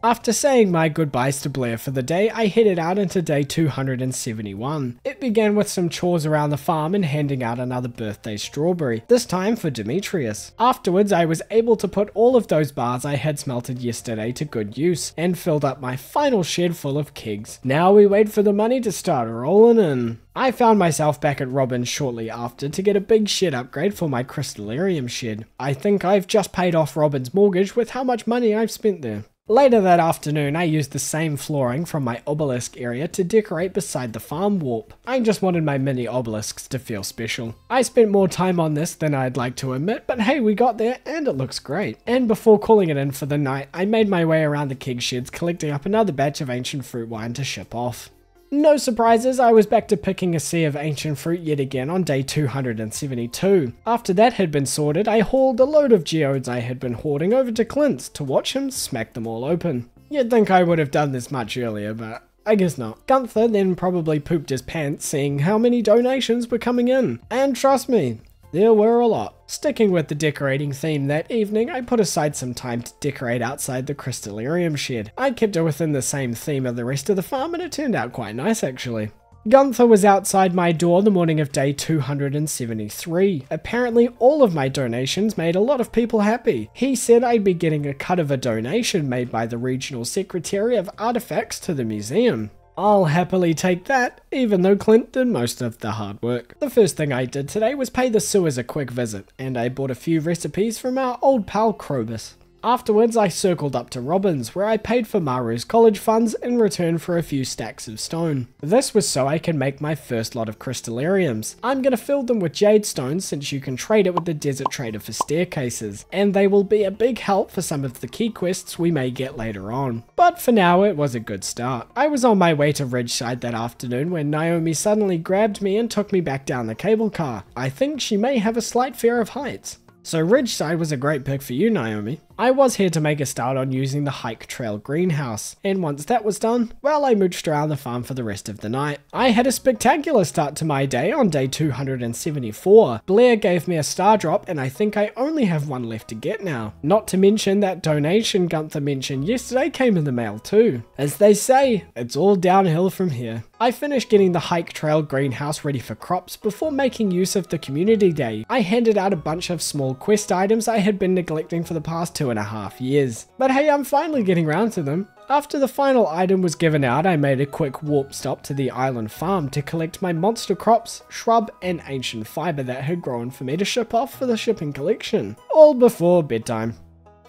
After saying my goodbyes to Blair for the day, I headed out into day 271. It began with some chores around the farm and handing out another birthday strawberry, this time for Demetrius. Afterwards, I was able to put all of those bars I had smelted yesterday to good use, and filled up my final shed full of kegs. Now we wait for the money to start rolling in. I found myself back at Robin's shortly after to get a big shed upgrade for my Crystallarium shed. I think I've just paid off Robin's mortgage with how much money I've spent there. Later that afternoon, I used the same flooring from my obelisk area to decorate beside the farm warp. I just wanted my mini obelisks to feel special. I spent more time on this than I'd like to admit, but hey, we got there and it looks great. And before calling it in for the night, I made my way around the keg sheds collecting up another batch of ancient fruit wine to ship off. No surprises, I was back to picking a sea of ancient fruit yet again on day 272. After that had been sorted, I hauled a load of geodes I had been hoarding over to Clint's to watch him smack them all open. You'd think I would have done this much earlier, but I guess not. Gunther then probably pooped his pants seeing how many donations were coming in. And trust me, there were a lot. Sticking with the decorating theme that evening, I put aside some time to decorate outside the Crystallarium shed. I kept it within the same theme of the rest of the farm and it turned out quite nice actually. Gunther was outside my door the morning of day 273. Apparently all of my donations made a lot of people happy. He said I'd be getting a cut of a donation made by the regional secretary of artifacts to the museum. I'll happily take that, even though Clint did most of the hard work. The first thing I did today was pay the sewers a quick visit, and I bought a few recipes from our old pal Krobus. Afterwards, I circled up to Robin's, where I paid for Maru's college funds in return for a few stacks of stone. This was so I can make my first lot of crystallariums. I'm gonna fill them with jade stones since you can trade it with the desert trader for staircases, and they will be a big help for some of the Qi quests we may get later on. But for now, it was a good start. I was on my way to Ridgeside that afternoon when Naomi suddenly grabbed me and took me back down the cable car. I think she may have a slight fear of heights. So Ridgeside was a great pick for you, Naomi. I was here to make a start on using the hike trail greenhouse, and once that was done, well I mooched around the farm for the rest of the night. I had a spectacular start to my day on day 274. Blair gave me a star drop and I think I only have one left to get now. Not to mention that donation Gunther mentioned yesterday came in the mail too. As they say, it's all downhill from here. I finished getting the hike trail greenhouse ready for crops before making use of the community day. I handed out a bunch of small quest items I had been neglecting for the past two two and a half years. But hey, I'm finally getting round to them. After the final item was given out, I made a quick warp stop to the island farm to collect my monster crops, shrub, and ancient fiber that had grown for me to ship off for the shipping collection. All before bedtime.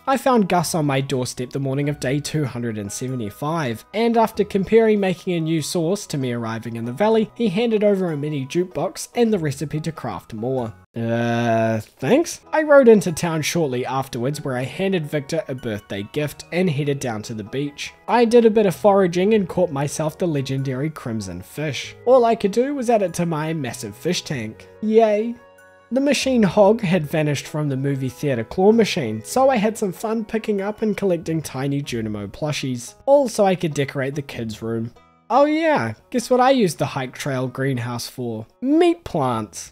I found Gus on my doorstep the morning of day 275, and after comparing making a new sauce to me arriving in the valley, he handed over a mini jukebox and the recipe to craft more. Uh, thanks? I rode into town shortly afterwards where I handed Victor a birthday gift and headed down to the beach. I did a bit of foraging and caught myself the legendary crimson fish. All I could do was add it to my massive fish tank. Yay. The machine hog had vanished from the movie theatre claw machine, so I had some fun picking up and collecting tiny Junimo plushies. Also I could decorate the kids' room. Oh yeah, guess what I used the hike trail greenhouse for? Meat plants!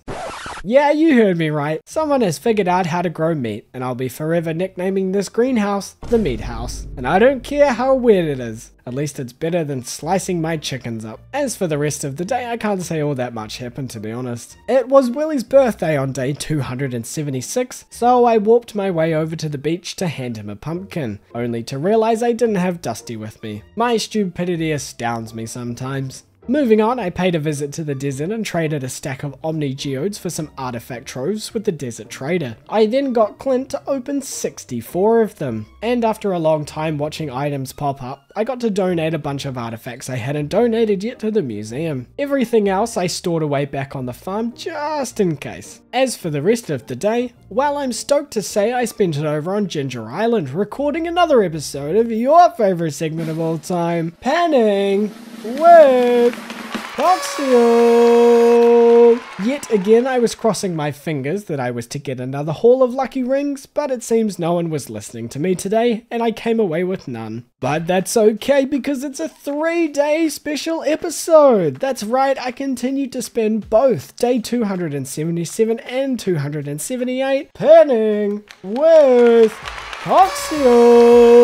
Yeah, you heard me right. Someone has figured out how to grow meat, and I'll be forever nicknaming this greenhouse the Meat House. And I don't care how weird it is. At least it's better than slicing my chickens up. As for the rest of the day, I can't say all that much happened to be honest. It was Willy's birthday on day 276, so I warped my way over to the beach to hand him a pumpkin, only to realize I didn't have Dusty with me. My stupidity astounds me sometimes. Moving on, I paid a visit to the desert and traded a stack of Omni Geodes for some artifact troves with the desert trader. I then got Clint to open 64 of them, and after a long time watching items pop up, I got to donate a bunch of artifacts I hadn't donated yet to the museum. Everything else I stored away back on the farm just in case. As for the rest of the day, well I'm stoked to say I spent it over on Ginger Island recording another episode of your favourite segment of all time, Panning with Poxial! Yet again I was crossing my fingers that I was to get another haul of lucky rings, but it seems no one was listening to me today, and I came away with none. But that's okay because it's a three day special episode. That's right, I continued to spend both day 277 and 278 penning with Poxial!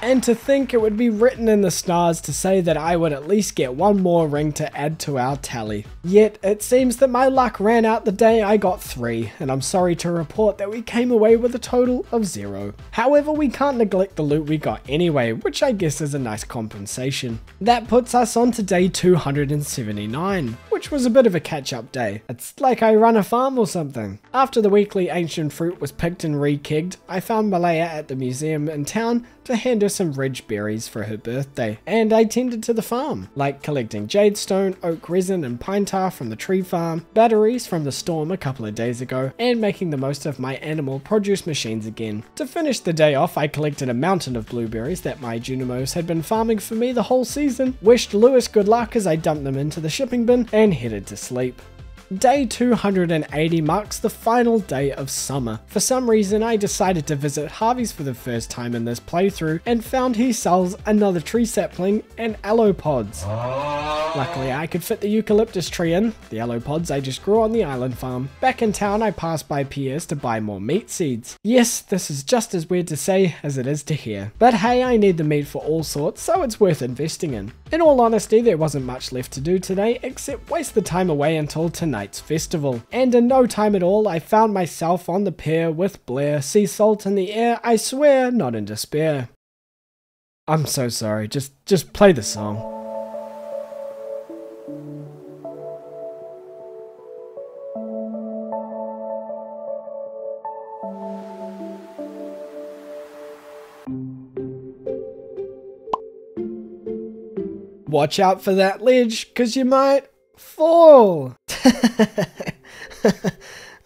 And to think it would be written in the stars to say that I would at least get one more ring to add to our tally. Yet, it seems that my luck ran out the day I got three, and I'm sorry to report that we came away with a total of zero. However, we can't neglect the loot we got anyway, which I guess is a nice compensation. That puts us on to day 279, which was a bit of a catch-up day. It's like I run a farm or something. After the weekly ancient fruit was picked and re-kegged, I found Malaya at the museum in town to hand her some ridge berries for her birthday, and I tended to the farm, like collecting jadestone, oak resin, and pine tar from the tree farm, batteries from the storm a couple of days ago, and making the most of my animal produce machines again. To finish the day off, I collected a mountain of blueberries that my Junimos had been farming for me the whole season, wished Lewis good luck as I dumped them into the shipping bin, and headed to sleep. Day 280 marks the final day of summer. For some reason I decided to visit Harvey's for the first time in this playthrough and found he sells another tree sapling and aloe pods. Luckily I could fit the eucalyptus tree in, the aloe pods I just grew on the island farm. Back in town I passed by Pierre's to buy more meat seeds. Yes, this is just as weird to say as it is to hear. But hey, I need the meat for all sorts, so it's worth investing in. In all honesty, there wasn't much left to do today except waste the time away until tonight's festival. And in no time at all, I found myself on the pier with Blair, sea salt in the air, I swear, not in despair. I'm so sorry, just just play the song. Watch out for that ledge, cause you might fall.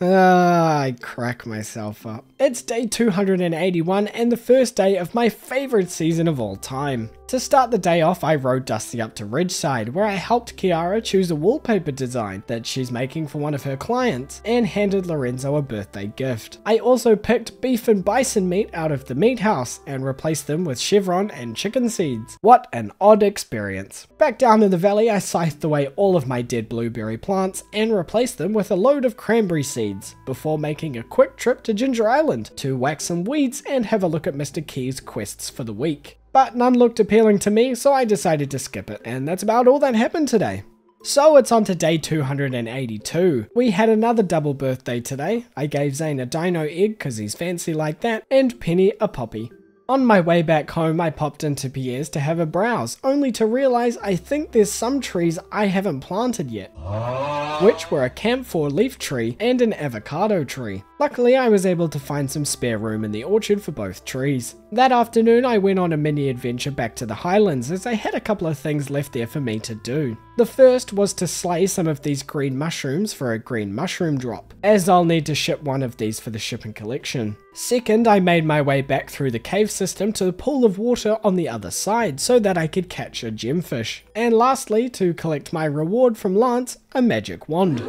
Ah, I crack myself up. It's day 281 and the first day of my favourite season of all time. To start the day off, I rode Dusty up to Ridgeside, where I helped Kiara choose a wallpaper design that she's making for one of her clients, and handed Lorenzo a birthday gift. I also picked beef and bison meat out of the meat house, and replaced them with chevron and chicken seeds. What an odd experience. Back down in the valley, I scythed away all of my dead blueberry plants, and replaced them with a load of cranberry seeds, before making a quick trip to Ginger Island to whack some weeds and have a look at Mr. Qi's quests for the week but none looked appealing to me, so I decided to skip it, and that's about all that happened today. So it's on to day 282. We had another double birthday today. I gave Zayne a dino egg because he's fancy like that, and Penny a poppy. On my way back home, I popped into Pierre's to have a browse, only to realize I think there's some trees I haven't planted yet, which were a camphor leaf tree and an avocado tree. Luckily, I was able to find some spare room in the orchard for both trees. That afternoon, I went on a mini adventure back to the highlands as I had a couple of things left there for me to do. The first was to slay some of these green mushrooms for a green mushroom drop, as I'll need to ship one of these for the shipping collection. Second, I made my way back through the cave system to the pool of water on the other side so that I could catch a gemfish. And lastly, to collect my reward from Lance, a magic wand.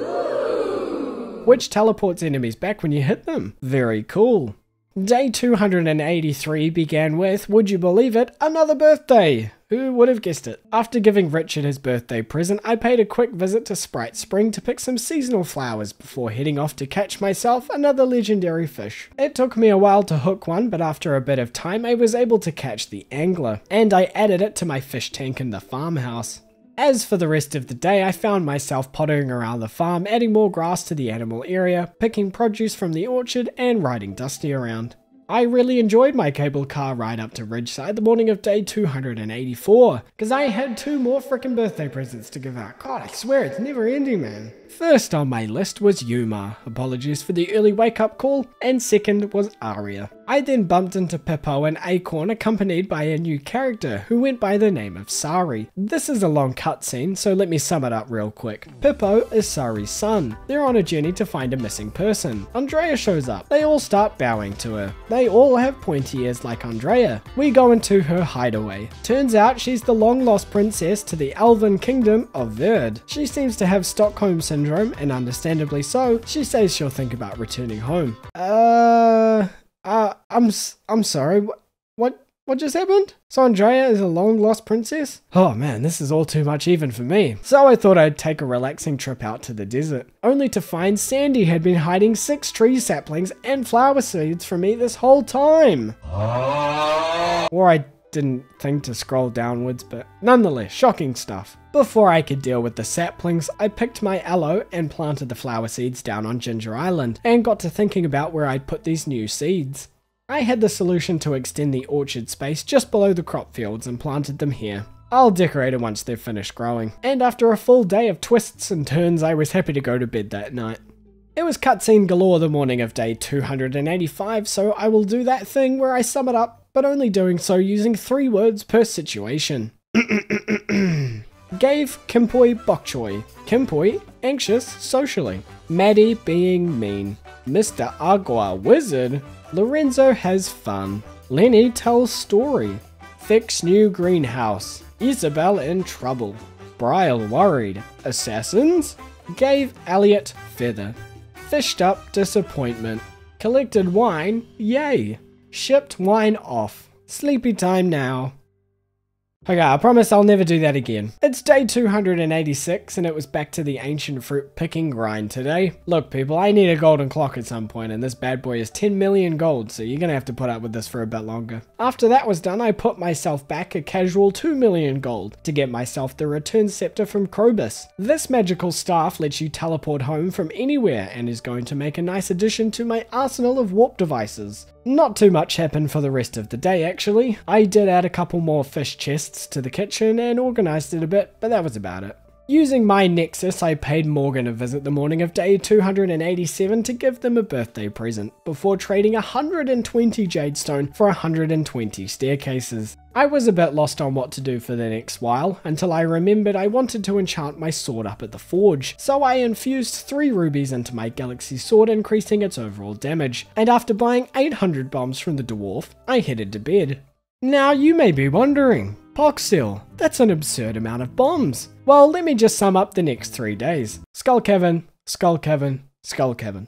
Which teleports enemies back when you hit them. Very cool. Day 283 began with, would you believe it, another birthday. Who would have guessed it? After giving Richard his birthday present, I paid a quick visit to Sprite Spring to pick some seasonal flowers before heading off to catch myself another legendary fish. It took me a while to hook one, but after a bit of time I was able to catch the angler, and I added it to my fish tank in the farmhouse. As for the rest of the day, I found myself pottering around the farm, adding more grass to the animal area, picking produce from the orchard, and riding Dusty around. I really enjoyed my cable car ride up to Ridgeside the morning of day 284, because I had two more freaking birthday presents to give out. God, I swear it's never ending, man. First on my list was Yuma, apologies for the early wake up call, and second was Aria. I then bumped into Pippo and Acorn accompanied by a new character who went by the name of Sari. This is a long cutscene, so let me sum it up real quick. Pippo is Sari's son. They're on a journey to find a missing person. Andrea shows up. They all start bowing to her. They all have pointy ears like Andrea. We go into her hideaway. Turns out she's the long lost princess to the elven kingdom of Verd. She seems to have Stockholm syndrome, and understandably so, she says she'll think about returning home. Uh... Uh, I'm I'm sorry. What what what just happened? So Andrea is a long lost princess? Oh man, this is all too much even for me. So I thought I'd take a relaxing trip out to the desert, only to find Sandy had been hiding six tree saplings and flower seeds from me this whole time. Or I didn't think to scroll downwards, but nonetheless, shocking stuff. Before I could deal with the saplings, I picked my aloe and planted the flower seeds down on Ginger Island, and got to thinking about where I'd put these new seeds. I had the solution to extend the orchard space just below the crop fields and planted them here. I'll decorate it once they've finished growing. And after a full day of twists and turns, I was happy to go to bed that night. It was cutscene galore the morning of day 285, so I will do that thing where I sum it up, but only doing so using three words per situation. Gave Kimpoi bokchoy. Kimpoi, anxious socially. Maddie being mean. Mr. Aguar wizard. Lorenzo has fun. Lenny tells story. Fix new greenhouse. Isabel in trouble. Brian worried. Assassins? Gave Elliot feather. Fished up disappointment. Collected wine, yay. Shipped wine off. Sleepy time now. Okay, I promise I'll never do that again. It's day 286 and it was back to the ancient fruit picking grind today. Look people, I need a golden clock at some point and this bad boy is 10 million gold, so you're gonna have to put up with this for a bit longer. After that was done, I put myself back a casual 2 million gold to get myself the return scepter from Krobus. This magical staff lets you teleport home from anywhere and is going to make a nice addition to my arsenal of warp devices. Not too much happened for the rest of the day actually. I did add a couple more fish chests to the kitchen and organised it a bit, but that was about it. Using my Nexus, I paid Morgan a visit the morning of day 287 to give them a birthday present, before trading 120 Jadestone for 120 staircases. I was a bit lost on what to do for the next while, until I remembered I wanted to enchant my sword up at the forge, so I infused 3 rubies into my galaxy sword increasing its overall damage, and after buying 800 bombs from the dwarf, I headed to bed. Now you may be wondering, Poxial, that's an absurd amount of bombs. Well, let me just sum up the next three days. Skull Cavern, Skull Cavern, Skull Cavern.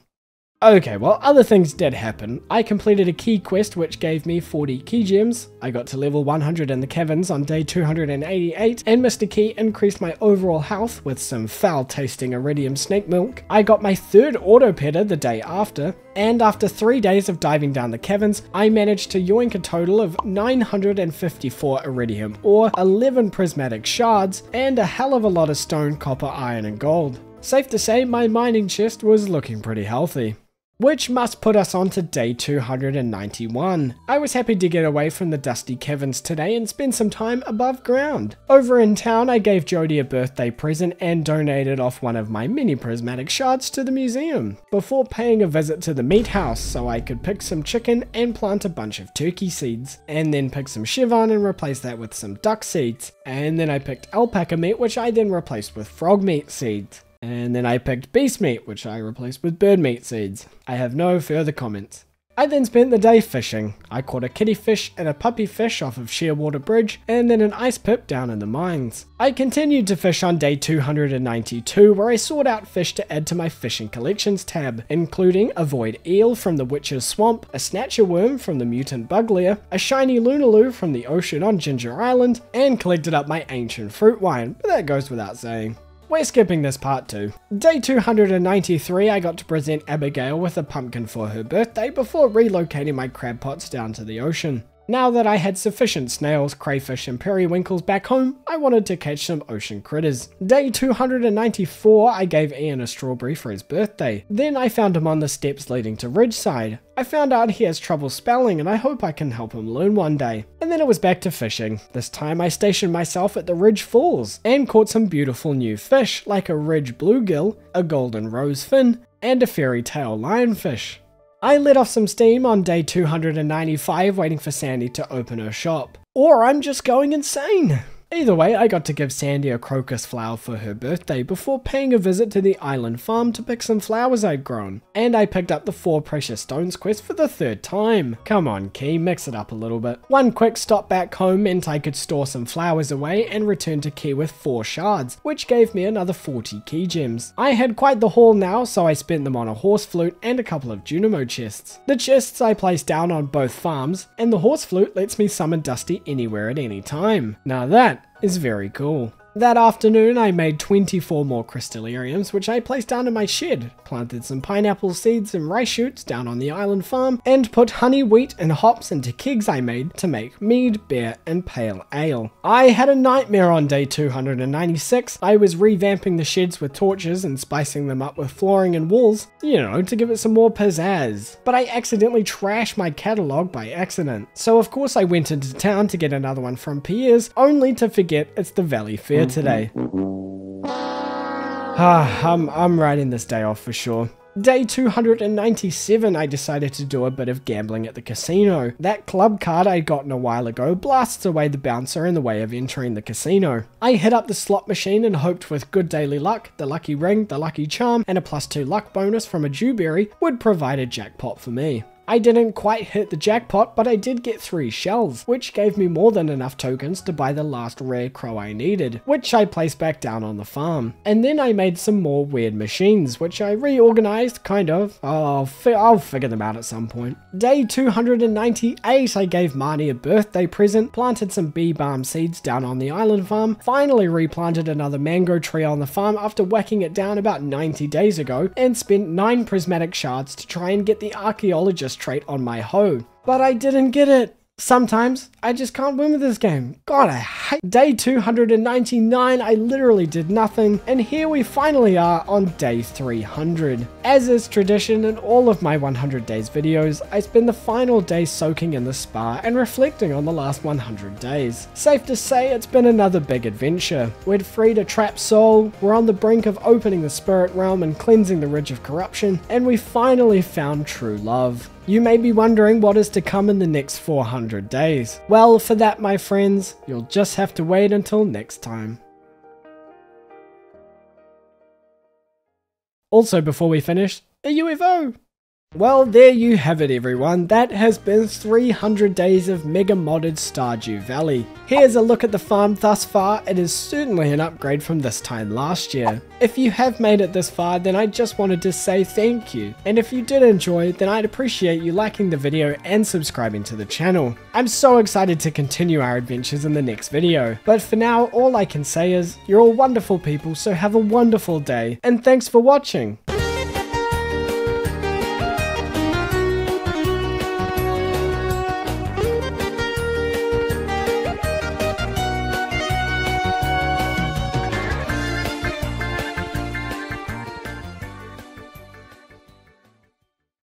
Okay, well, other things did happen. I completed a Qi quest which gave me 40 Qi gems. I got to level 100 in the caverns on day 288, and Mr. Qi increased my overall health with some foul tasting iridium snake milk. I got my third auto petter the day after, and after three days of diving down the caverns, I managed to yoink a total of 954 iridium or 11 prismatic shards, and a hell of a lot of stone, copper, iron, and gold. Safe to say, my mining chest was looking pretty healthy which must put us on to day 291. I was happy to get away from the dusty caverns today and spend some time above ground. Over in town, I gave Jodi a birthday present and donated off one of my mini prismatic shards to the museum, before paying a visit to the meat house so I could pick some chicken and plant a bunch of turkey seeds, and then pick some chevon and replace that with some duck seeds, and then I picked alpaca meat which I then replaced with frog meat seeds. And then I picked beast meat, which I replaced with bird meat seeds. I have no further comments. I then spent the day fishing. I caught a kitty fish and a puppy fish off of Shearwater Bridge, and then an ice pip down in the mines. I continued to fish on day 292, where I sought out fish to add to my fishing collections tab, including a void eel from the Witch's Swamp, a snatcher worm from the Mutant Bug Lair, a shiny Lunaloo from the ocean on Ginger Island, and collected up my ancient fruit wine, but that goes without saying. We're skipping this part too. Day 293 I got to present Abigail with a pumpkin for her birthday before relocating my crab pots down to the ocean. Now that I had sufficient snails, crayfish and periwinkles back home, I wanted to catch some ocean critters. Day 294 I gave Ian a strawberry for his birthday. Then I found him on the steps leading to Ridgeside. I found out he has trouble spelling and I hope I can help him learn one day. And then it was back to fishing. This time I stationed myself at the Ridge Falls and caught some beautiful new fish like a ridge bluegill, a golden rose fin, and a fairy tale lionfish. I let off some steam on day 295 waiting for Sandy to open her shop. Or I'm just going insane. Either way, I got to give Sandy a crocus flower for her birthday before paying a visit to the island farm to pick some flowers I'd grown. And I picked up the 4 Precious Stones quest for the third time. Come on Qi, mix it up a little bit. One quick stop back home meant I could store some flowers away and return to Qi with 4 shards, which gave me another 40 Qi gems. I had quite the haul now, so I spent them on a horse flute and a couple of Junimo chests. The chests I placed down on both farms, and the horse flute lets me summon Dusty anywhere at any time. Now that is very cool. That afternoon, I made 24 more crystallariums, which I placed down in my shed, planted some pineapple seeds and rice shoots down on the island farm, and put honey, wheat, and hops into kegs I made to make mead, beer, and pale ale. I had a nightmare on day 296. I was revamping the sheds with torches and spicing them up with flooring and walls, you know, to give it some more pizzazz. But I accidentally trashed my catalogue by accident. So of course I went into town to get another one from Pierre's, only to forget it's the Valley Fair today. Ah, I'm, I'm writing this day off for sure. Day 297 I decided to do a bit of gambling at the casino. That club card I'd gotten a while ago blasts away the bouncer in the way of entering the casino. I hit up the slot machine and hoped with good daily luck, the lucky ring, the lucky charm, and a plus 2 luck bonus from a dewberry would provide a jackpot for me. I didn't quite hit the jackpot, but I did get 3 shells, which gave me more than enough tokens to buy the last rarecrow I needed, which I placed back down on the farm. And then I made some more weird machines, which I reorganized, kind of. I'll, fi I'll figure them out at some point. Day 298, I gave Marnie a birthday present, planted some bee balm seeds down on the island farm, finally replanted another mango tree on the farm after whacking it down about 90 days ago, and spent 9 prismatic shards to try and get the archaeologist trait on my hoe. But I didn't get it. Sometimes I just can't win with this game. God, I hate day 299. I literally did nothing. And here we finally are on day 300. As is tradition in all of my 100 days videos, I spend the final day soaking in the spa and reflecting on the last 100 days. Safe to say it's been another big adventure. We'd freed a trapped soul, we're on the brink of opening the spirit realm and cleansing the ridge of corruption, and we finally found true love. You may be wondering what is to come in the next 400 days. Well, for that, my friends, you'll just have to wait until next time. Also, before we finish, a UFO! Well, there you have it everyone, that has been 300 days of mega modded Stardew Valley. Here's a look at the farm thus far, it is certainly an upgrade from this time last year. If you have made it this far, then I just wanted to say thank you, and if you did enjoy, then I'd appreciate you liking the video and subscribing to the channel. I'm so excited to continue our adventures in the next video, but for now all I can say is, you're all wonderful people so have a wonderful day, and thanks for watching!